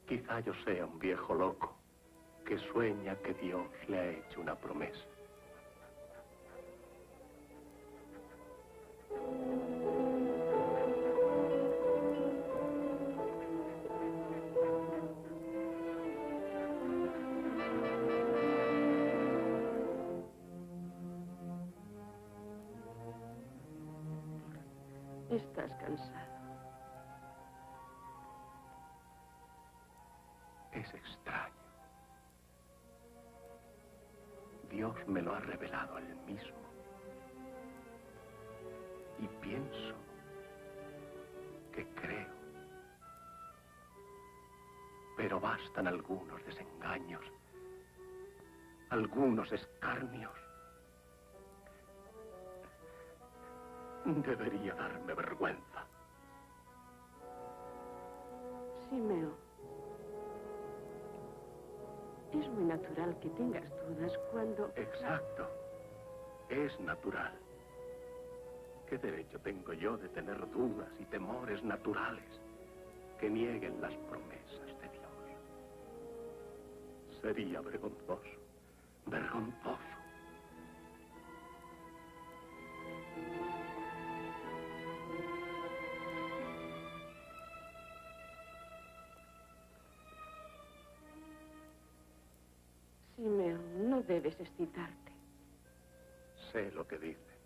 Quizá yo sea un viejo loco que sueña que Dios le ha hecho una promesa. Pero bastan algunos desengaños, algunos escarnios. Debería darme vergüenza. Simeo. Es muy natural que tengas dudas cuando... Exacto. Es natural. ¿Qué derecho tengo yo de tener dudas y temores naturales que nieguen las promesas? Sería vergonzoso, vergonzoso. Simeo, no debes excitarte. Sé lo que dicen.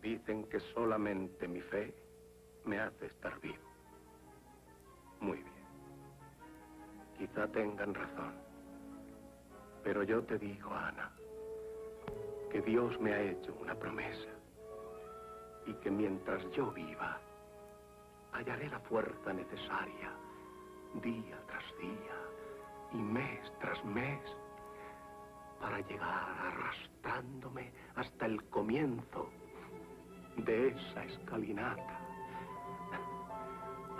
Dicen que solamente mi fe me hace estar vivo. Muy bien. Quizá tengan razón. Pero yo te digo, Ana, que Dios me ha hecho una promesa. Y que mientras yo viva, hallaré la fuerza necesaria, día tras día y mes tras mes, para llegar arrastrándome hasta el comienzo de esa escalinata,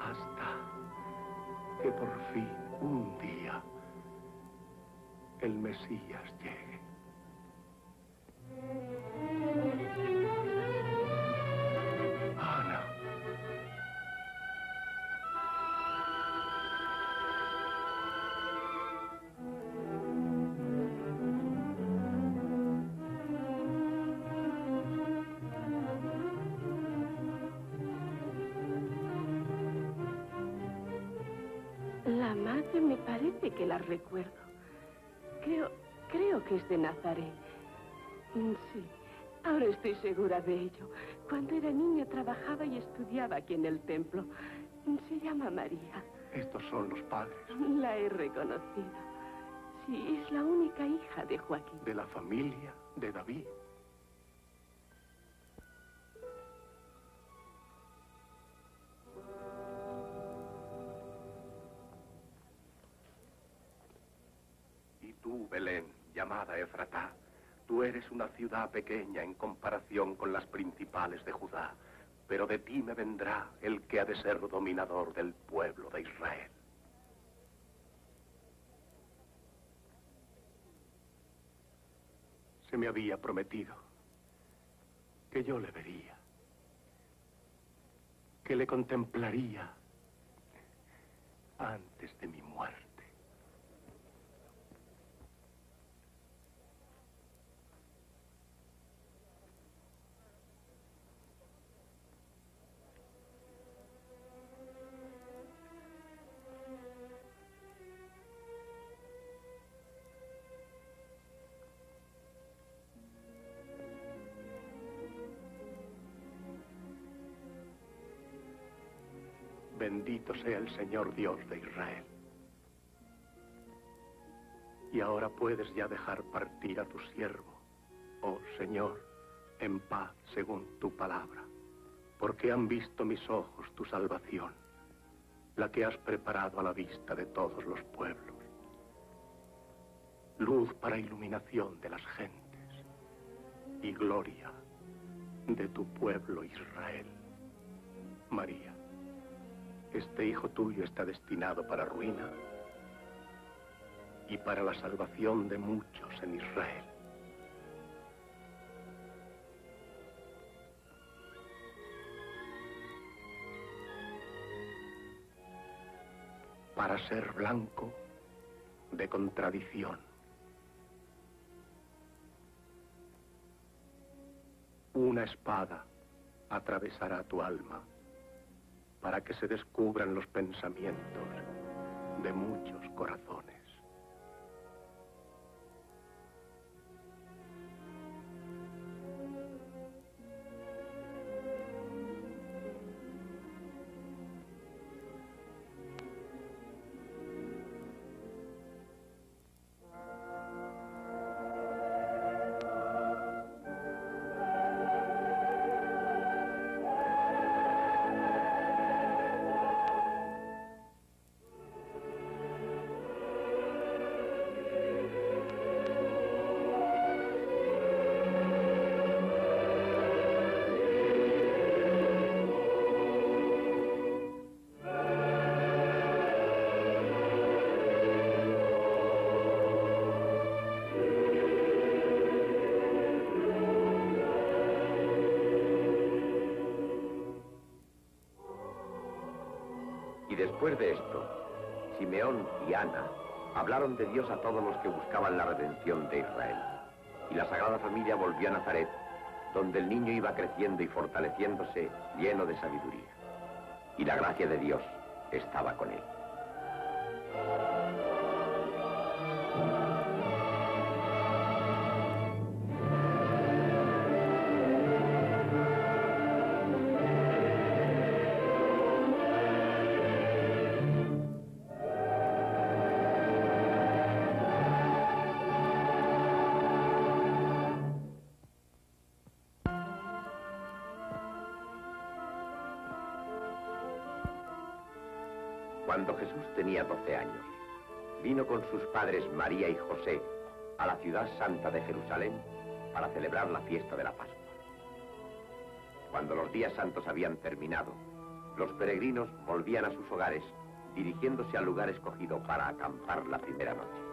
hasta que por fin un día el Mesías llegue. Que la recuerdo. Creo, creo que es de Nazaret. Mm, Sí, ahora estoy segura de ello. Cuando era niña trabajaba y estudiaba aquí en el templo. Mm, Se llama María. Estos son los padres La he reconocido. Sí, es la única hija de Joaquín. de la familia de David. Tú, Belén, llamada Efratá, tú eres una ciudad pequeña en comparación con las principales de Judá, pero de ti me vendrá el que ha de ser dominador del pueblo de Israel. Se me había prometido que yo le vería, que le contemplaría antes de mi muerte. Bendito sea el Señor Dios de Israel. Y ahora puedes ya dejar partir a tu siervo, oh Señor, en paz según tu palabra, porque han visto mis ojos tu salvación, la que has preparado a la vista de todos los pueblos, luz para iluminación de las gentes y gloria de tu pueblo Israel. María. Este hijo tuyo está destinado para ruina y para la salvación de muchos en Israel. Para ser blanco de contradicción. Una espada atravesará tu alma para que se descubran los pensamientos de muchos corazones. Después de esto, Simeón y Ana hablaron de Dios a todos los que buscaban la redención de Israel. Y la Sagrada Familia volvió a Nazaret, donde el niño iba creciendo y fortaleciéndose lleno de sabiduría. Y la gracia de Dios estaba con él. Tenía 12 años, vino con sus padres María y José a la ciudad santa de Jerusalén para celebrar la fiesta de la Pascua. Cuando los días santos habían terminado, los peregrinos volvían a sus hogares dirigiéndose al lugar escogido para acampar la primera noche.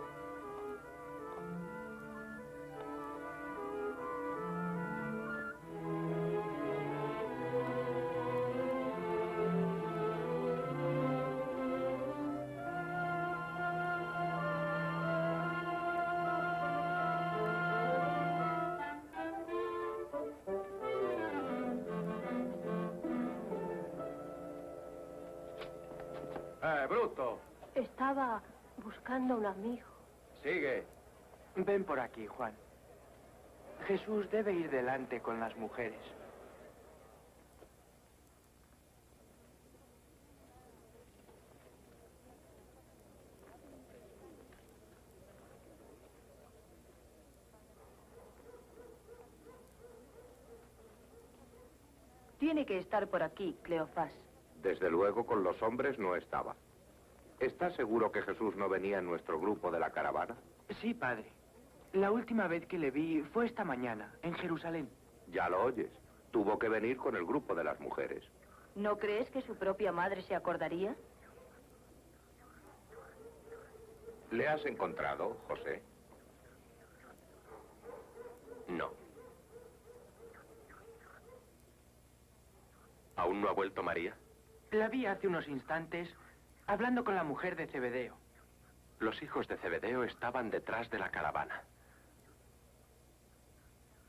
Buscando a un amigo. Sigue. Ven por aquí, Juan. Jesús debe ir delante con las mujeres. Tiene que estar por aquí, Cleofás. Desde luego con los hombres no estaba. ¿Estás seguro que Jesús no venía en nuestro grupo de la caravana? Sí, padre. La última vez que le vi fue esta mañana, en Jerusalén. Ya lo oyes. Tuvo que venir con el grupo de las mujeres. ¿No crees que su propia madre se acordaría? ¿Le has encontrado, José? No. ¿Aún no ha vuelto María? La vi hace unos instantes hablando con la mujer de Cebedeo. Los hijos de Cebedeo estaban detrás de la caravana.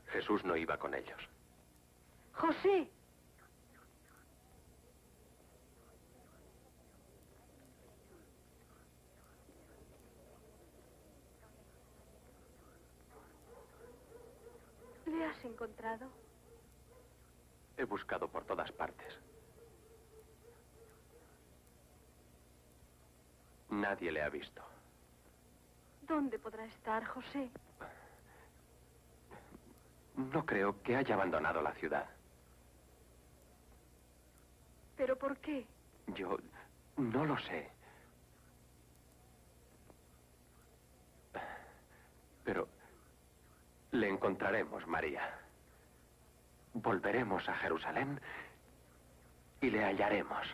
Jesús no iba con ellos. José. ¿Le has encontrado? He buscado por todas partes. Nadie le ha visto. ¿Dónde podrá estar, José? No creo que haya abandonado la ciudad. ¿Pero por qué? Yo no lo sé. Pero le encontraremos, María. Volveremos a Jerusalén y le hallaremos.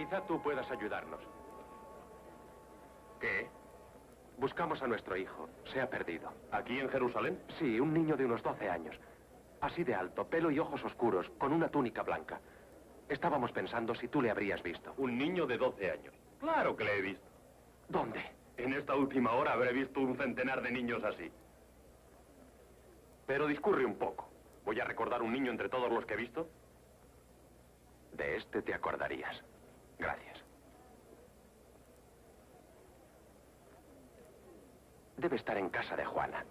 Quizá tú puedas ayudarnos. ¿Qué? Buscamos a nuestro hijo. Se ha perdido. ¿Aquí en Jerusalén? Sí, un niño de unos 12 años. Así de alto, pelo y ojos oscuros, con una túnica blanca. Estábamos pensando si tú le habrías visto. Un niño de 12 años. Claro que le he visto. ¿Dónde? En esta última hora habré visto un centenar de niños así. Pero discurre un poco. ¿Voy a recordar un niño entre todos los que he visto? De este te acordarías. Gracias. Debe estar en casa de Juana.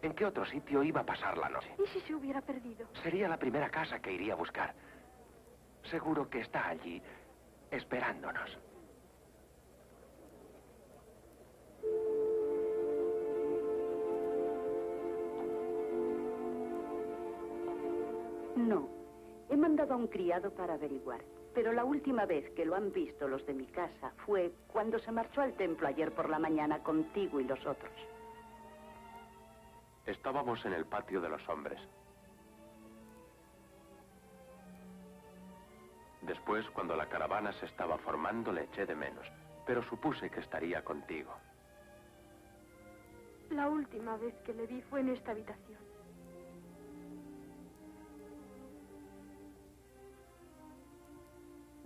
¿En qué otro sitio iba a pasar la noche? ¿Y si se hubiera perdido? Sería la primera casa que iría a buscar. Seguro que está allí, esperándonos. No. He mandado a un criado para averiguar. Pero la última vez que lo han visto los de mi casa fue cuando se marchó al templo ayer por la mañana contigo y los otros. Estábamos en el patio de los hombres. Después, cuando la caravana se estaba formando, le eché de menos, pero supuse que estaría contigo. La última vez que le vi fue en esta habitación.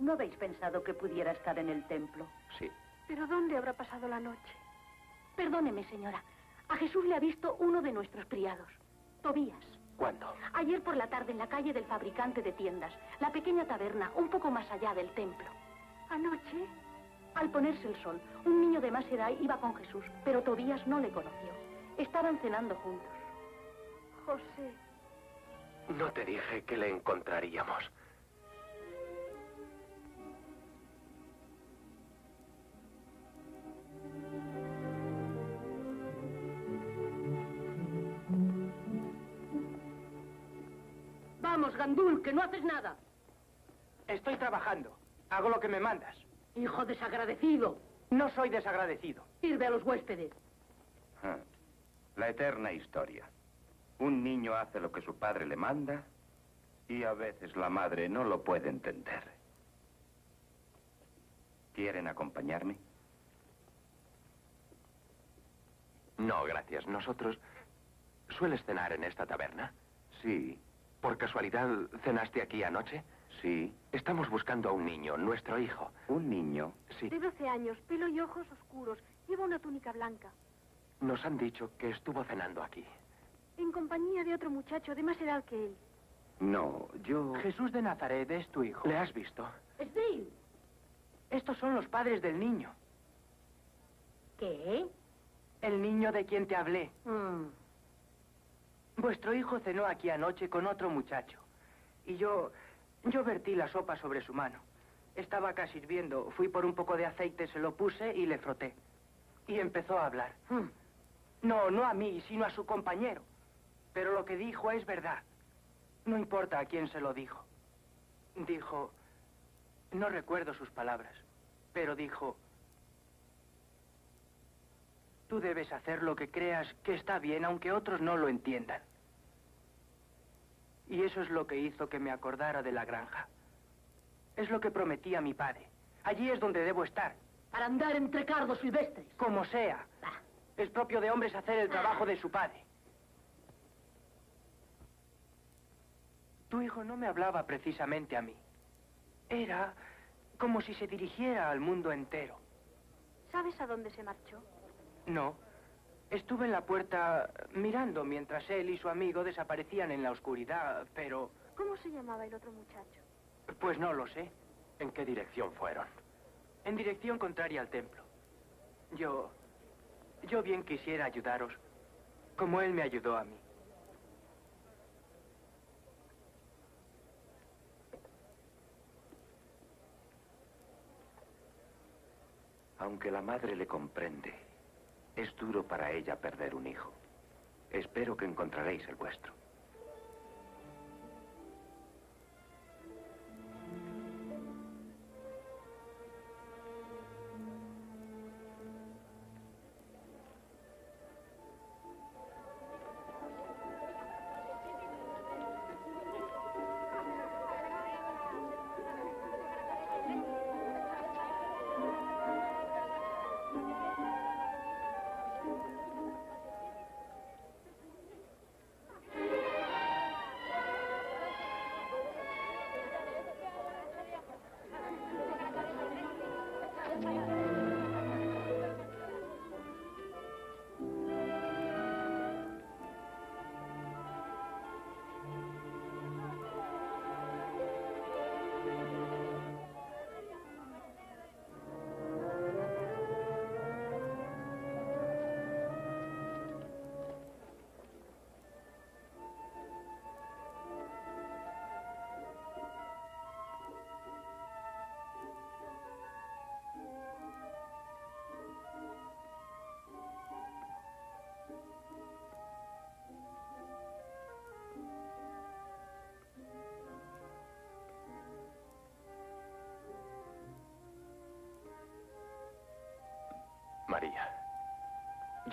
¿No habéis pensado que pudiera estar en el templo? Sí. ¿Pero dónde habrá pasado la noche? Perdóneme, señora. A Jesús le ha visto uno de nuestros criados, Tobías. ¿Cuándo? Ayer por la tarde en la calle del fabricante de tiendas, la pequeña taberna, un poco más allá del templo. ¿Anoche? Al ponerse el sol, un niño de más edad iba con Jesús, pero Tobías no le conoció. Estaban cenando juntos. José. No te dije que le encontraríamos. Vamos, Gandul, que no haces nada. Estoy trabajando. Hago lo que me mandas. Hijo desagradecido. No soy desagradecido. Sirve a los huéspedes. Ah, La eterna historia. Un niño hace lo que su padre le manda y a veces la madre no lo puede entender. ¿Quieren acompañarme? No, gracias. Nosotros... ¿Sueles cenar en esta taberna? Sí. ¿Por casualidad cenaste aquí anoche? Sí. Estamos buscando a un niño, nuestro hijo. ¿Un niño? Sí. De 12 años, pelo y ojos oscuros. Lleva una túnica blanca. Nos han dicho que estuvo cenando aquí. En compañía de otro muchacho de más edad que él. No, yo... Jesús de Nazaret es tu hijo. ¿Le has visto? Steve. Estos son los padres del niño. ¿Qué? El niño de quien te hablé. Mm. Vuestro hijo cenó aquí anoche con otro muchacho. Y yo... Yo vertí la sopa sobre su mano. Estaba casi hirviendo. Fui por un poco de aceite, se lo puse y le froté. Y empezó a hablar. Mm. No, no a mí, sino a su compañero. Pero lo que dijo es verdad. No importa a quién se lo dijo. Dijo... No recuerdo sus palabras, pero dijo... Tú debes hacer lo que creas que está bien, aunque otros no lo entiendan. Y eso es lo que hizo que me acordara de la granja. Es lo que prometí a mi padre. Allí es donde debo estar. Para andar entre cardos silvestres. Como sea. Es propio de hombres hacer el trabajo de su padre. Tu hijo no me hablaba precisamente a mí. Era como si se dirigiera al mundo entero. ¿Sabes a dónde se marchó? No. Estuve en la puerta mirando mientras él y su amigo desaparecían en la oscuridad, pero... ¿Cómo se llamaba el otro muchacho? Pues no lo sé. ¿En qué dirección fueron? En dirección contraria al templo. Yo... Yo bien quisiera ayudaros, como él me ayudó a mí. Aunque la madre le comprende, es duro para ella perder un hijo. Espero que encontraréis el vuestro.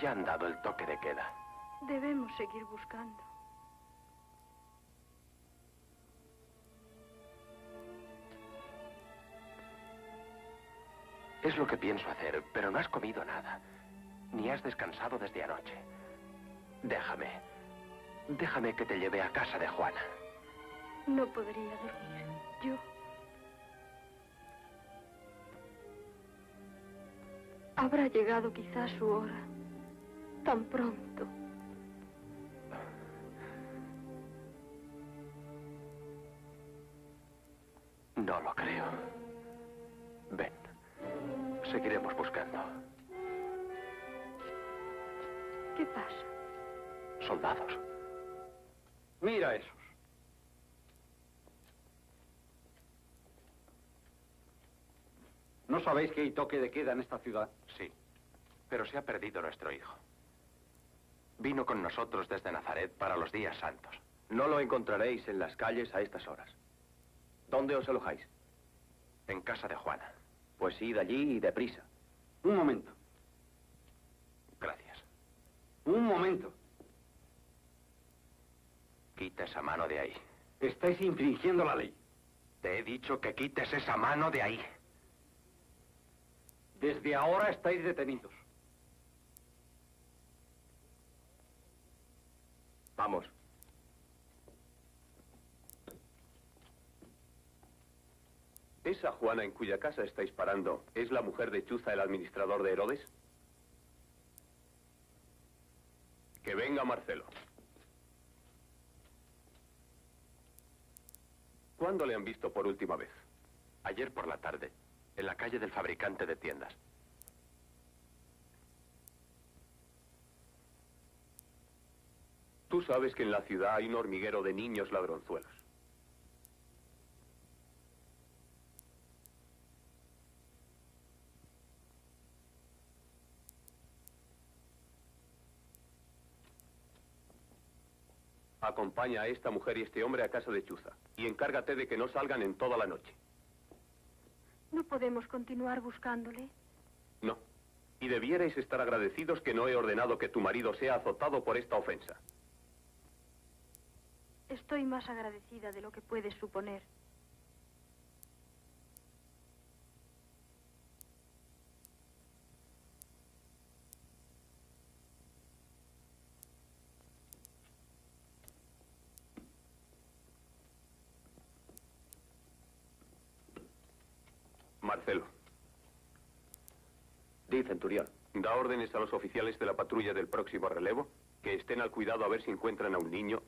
Ya han dado el toque de queda. Debemos seguir buscando. Es lo que pienso hacer, pero no has comido nada. Ni has descansado desde anoche. Déjame. Déjame que te lleve a casa de Juana. No podría dormir. Yo... Habrá llegado quizás su hora. Tan pronto. No lo creo. Ven. Seguiremos buscando. ¿Qué pasa? Soldados. Mira esos. ¿No sabéis que hay toque de queda en esta ciudad? Sí. Pero se ha perdido nuestro hijo. Vino con nosotros desde Nazaret para los días santos. No lo encontraréis en las calles a estas horas. ¿Dónde os alojáis? En casa de Juana. Pues id allí y deprisa. Un momento. Gracias. Un momento. esa mano de ahí. Estáis infringiendo la ley. Te he dicho que quites esa mano de ahí. Desde ahora estáis detenidos. Vamos. ¿Esa Juana en cuya casa estáis parando es la mujer de Chuza, el administrador de Herodes? Que venga Marcelo. ¿Cuándo le han visto por última vez? Ayer por la tarde, en la calle del fabricante de tiendas. Tú sabes que en la ciudad hay un hormiguero de niños ladronzuelos. Acompaña a esta mujer y este hombre a casa de Chuza y encárgate de que no salgan en toda la noche. ¿No podemos continuar buscándole? No. Y debierais estar agradecidos que no he ordenado que tu marido sea azotado por esta ofensa. Estoy más agradecida de lo que puedes suponer. Marcelo. Di, centurión. Da órdenes a los oficiales de la patrulla del próximo relevo que estén al cuidado a ver si encuentran a un niño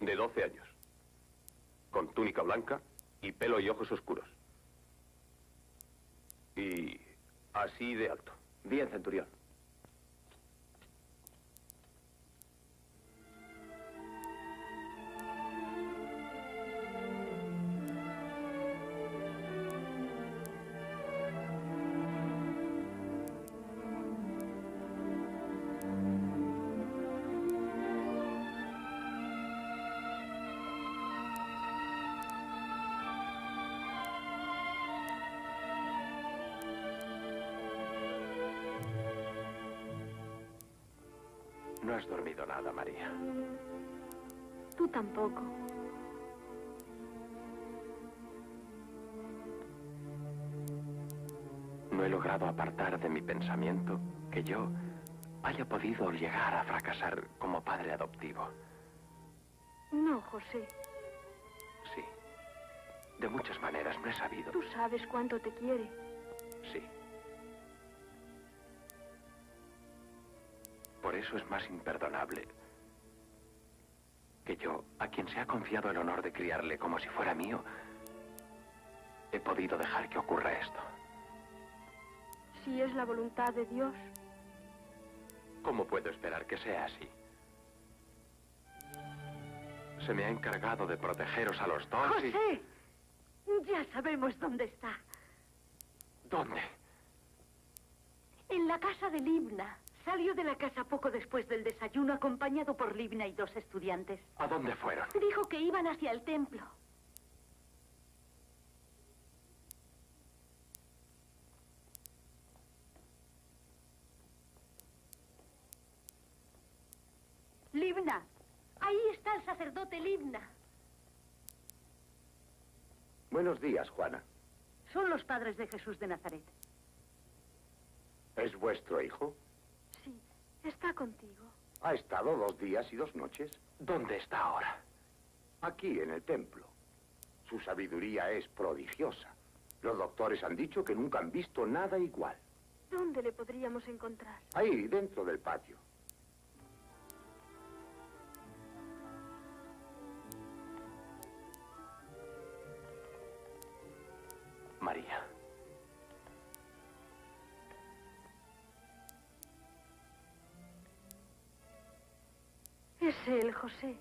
de 12 años, con túnica blanca y pelo y ojos oscuros. Y así de alto. Bien, centurión. Tampoco. No he logrado apartar de mi pensamiento que yo haya podido llegar a fracasar como padre adoptivo. No, José. Sí. De muchas maneras no he sabido. Tú sabes cuánto te quiere. Sí. Por eso es más imperdonable que yo, a quien se ha confiado el honor de criarle como si fuera mío, he podido dejar que ocurra esto. Si es la voluntad de Dios. ¿Cómo puedo esperar que sea así? Se me ha encargado de protegeros a los dos y... José, ya sabemos dónde está. ¿Dónde? En la casa de Libna. Salió de la casa poco después del desayuno acompañado por Libna y dos estudiantes. ¿A dónde fueron? Dijo que iban hacia el templo. Libna. Ahí está el sacerdote Libna. Buenos días, Juana. Son los padres de Jesús de Nazaret. ¿Es vuestro hijo? Está contigo. Ha estado dos días y dos noches. ¿Dónde está ahora? Aquí, en el templo. Su sabiduría es prodigiosa. Los doctores han dicho que nunca han visto nada igual. ¿Dónde le podríamos encontrar? Ahí, dentro del patio. Él,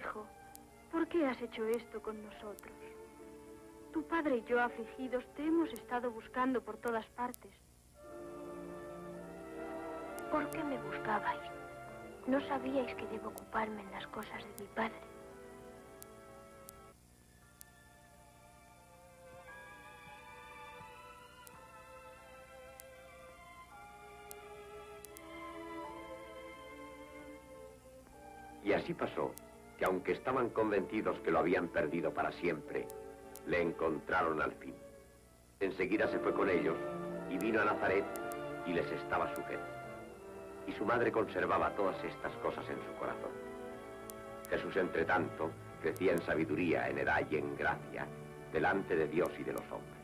Hijo, ¿por qué has hecho esto con nosotros? Tu padre y yo afligidos te hemos estado buscando por todas partes. ¿Por qué me buscabais? ¿No sabíais que debo ocuparme en las cosas de mi padre? Aunque estaban convencidos que lo habían perdido para siempre, le encontraron al fin. Enseguida se fue con ellos y vino a Nazaret y les estaba sujeto. Y su madre conservaba todas estas cosas en su corazón. Jesús, entre tanto, crecía en sabiduría, en edad y en gracia, delante de Dios y de los hombres.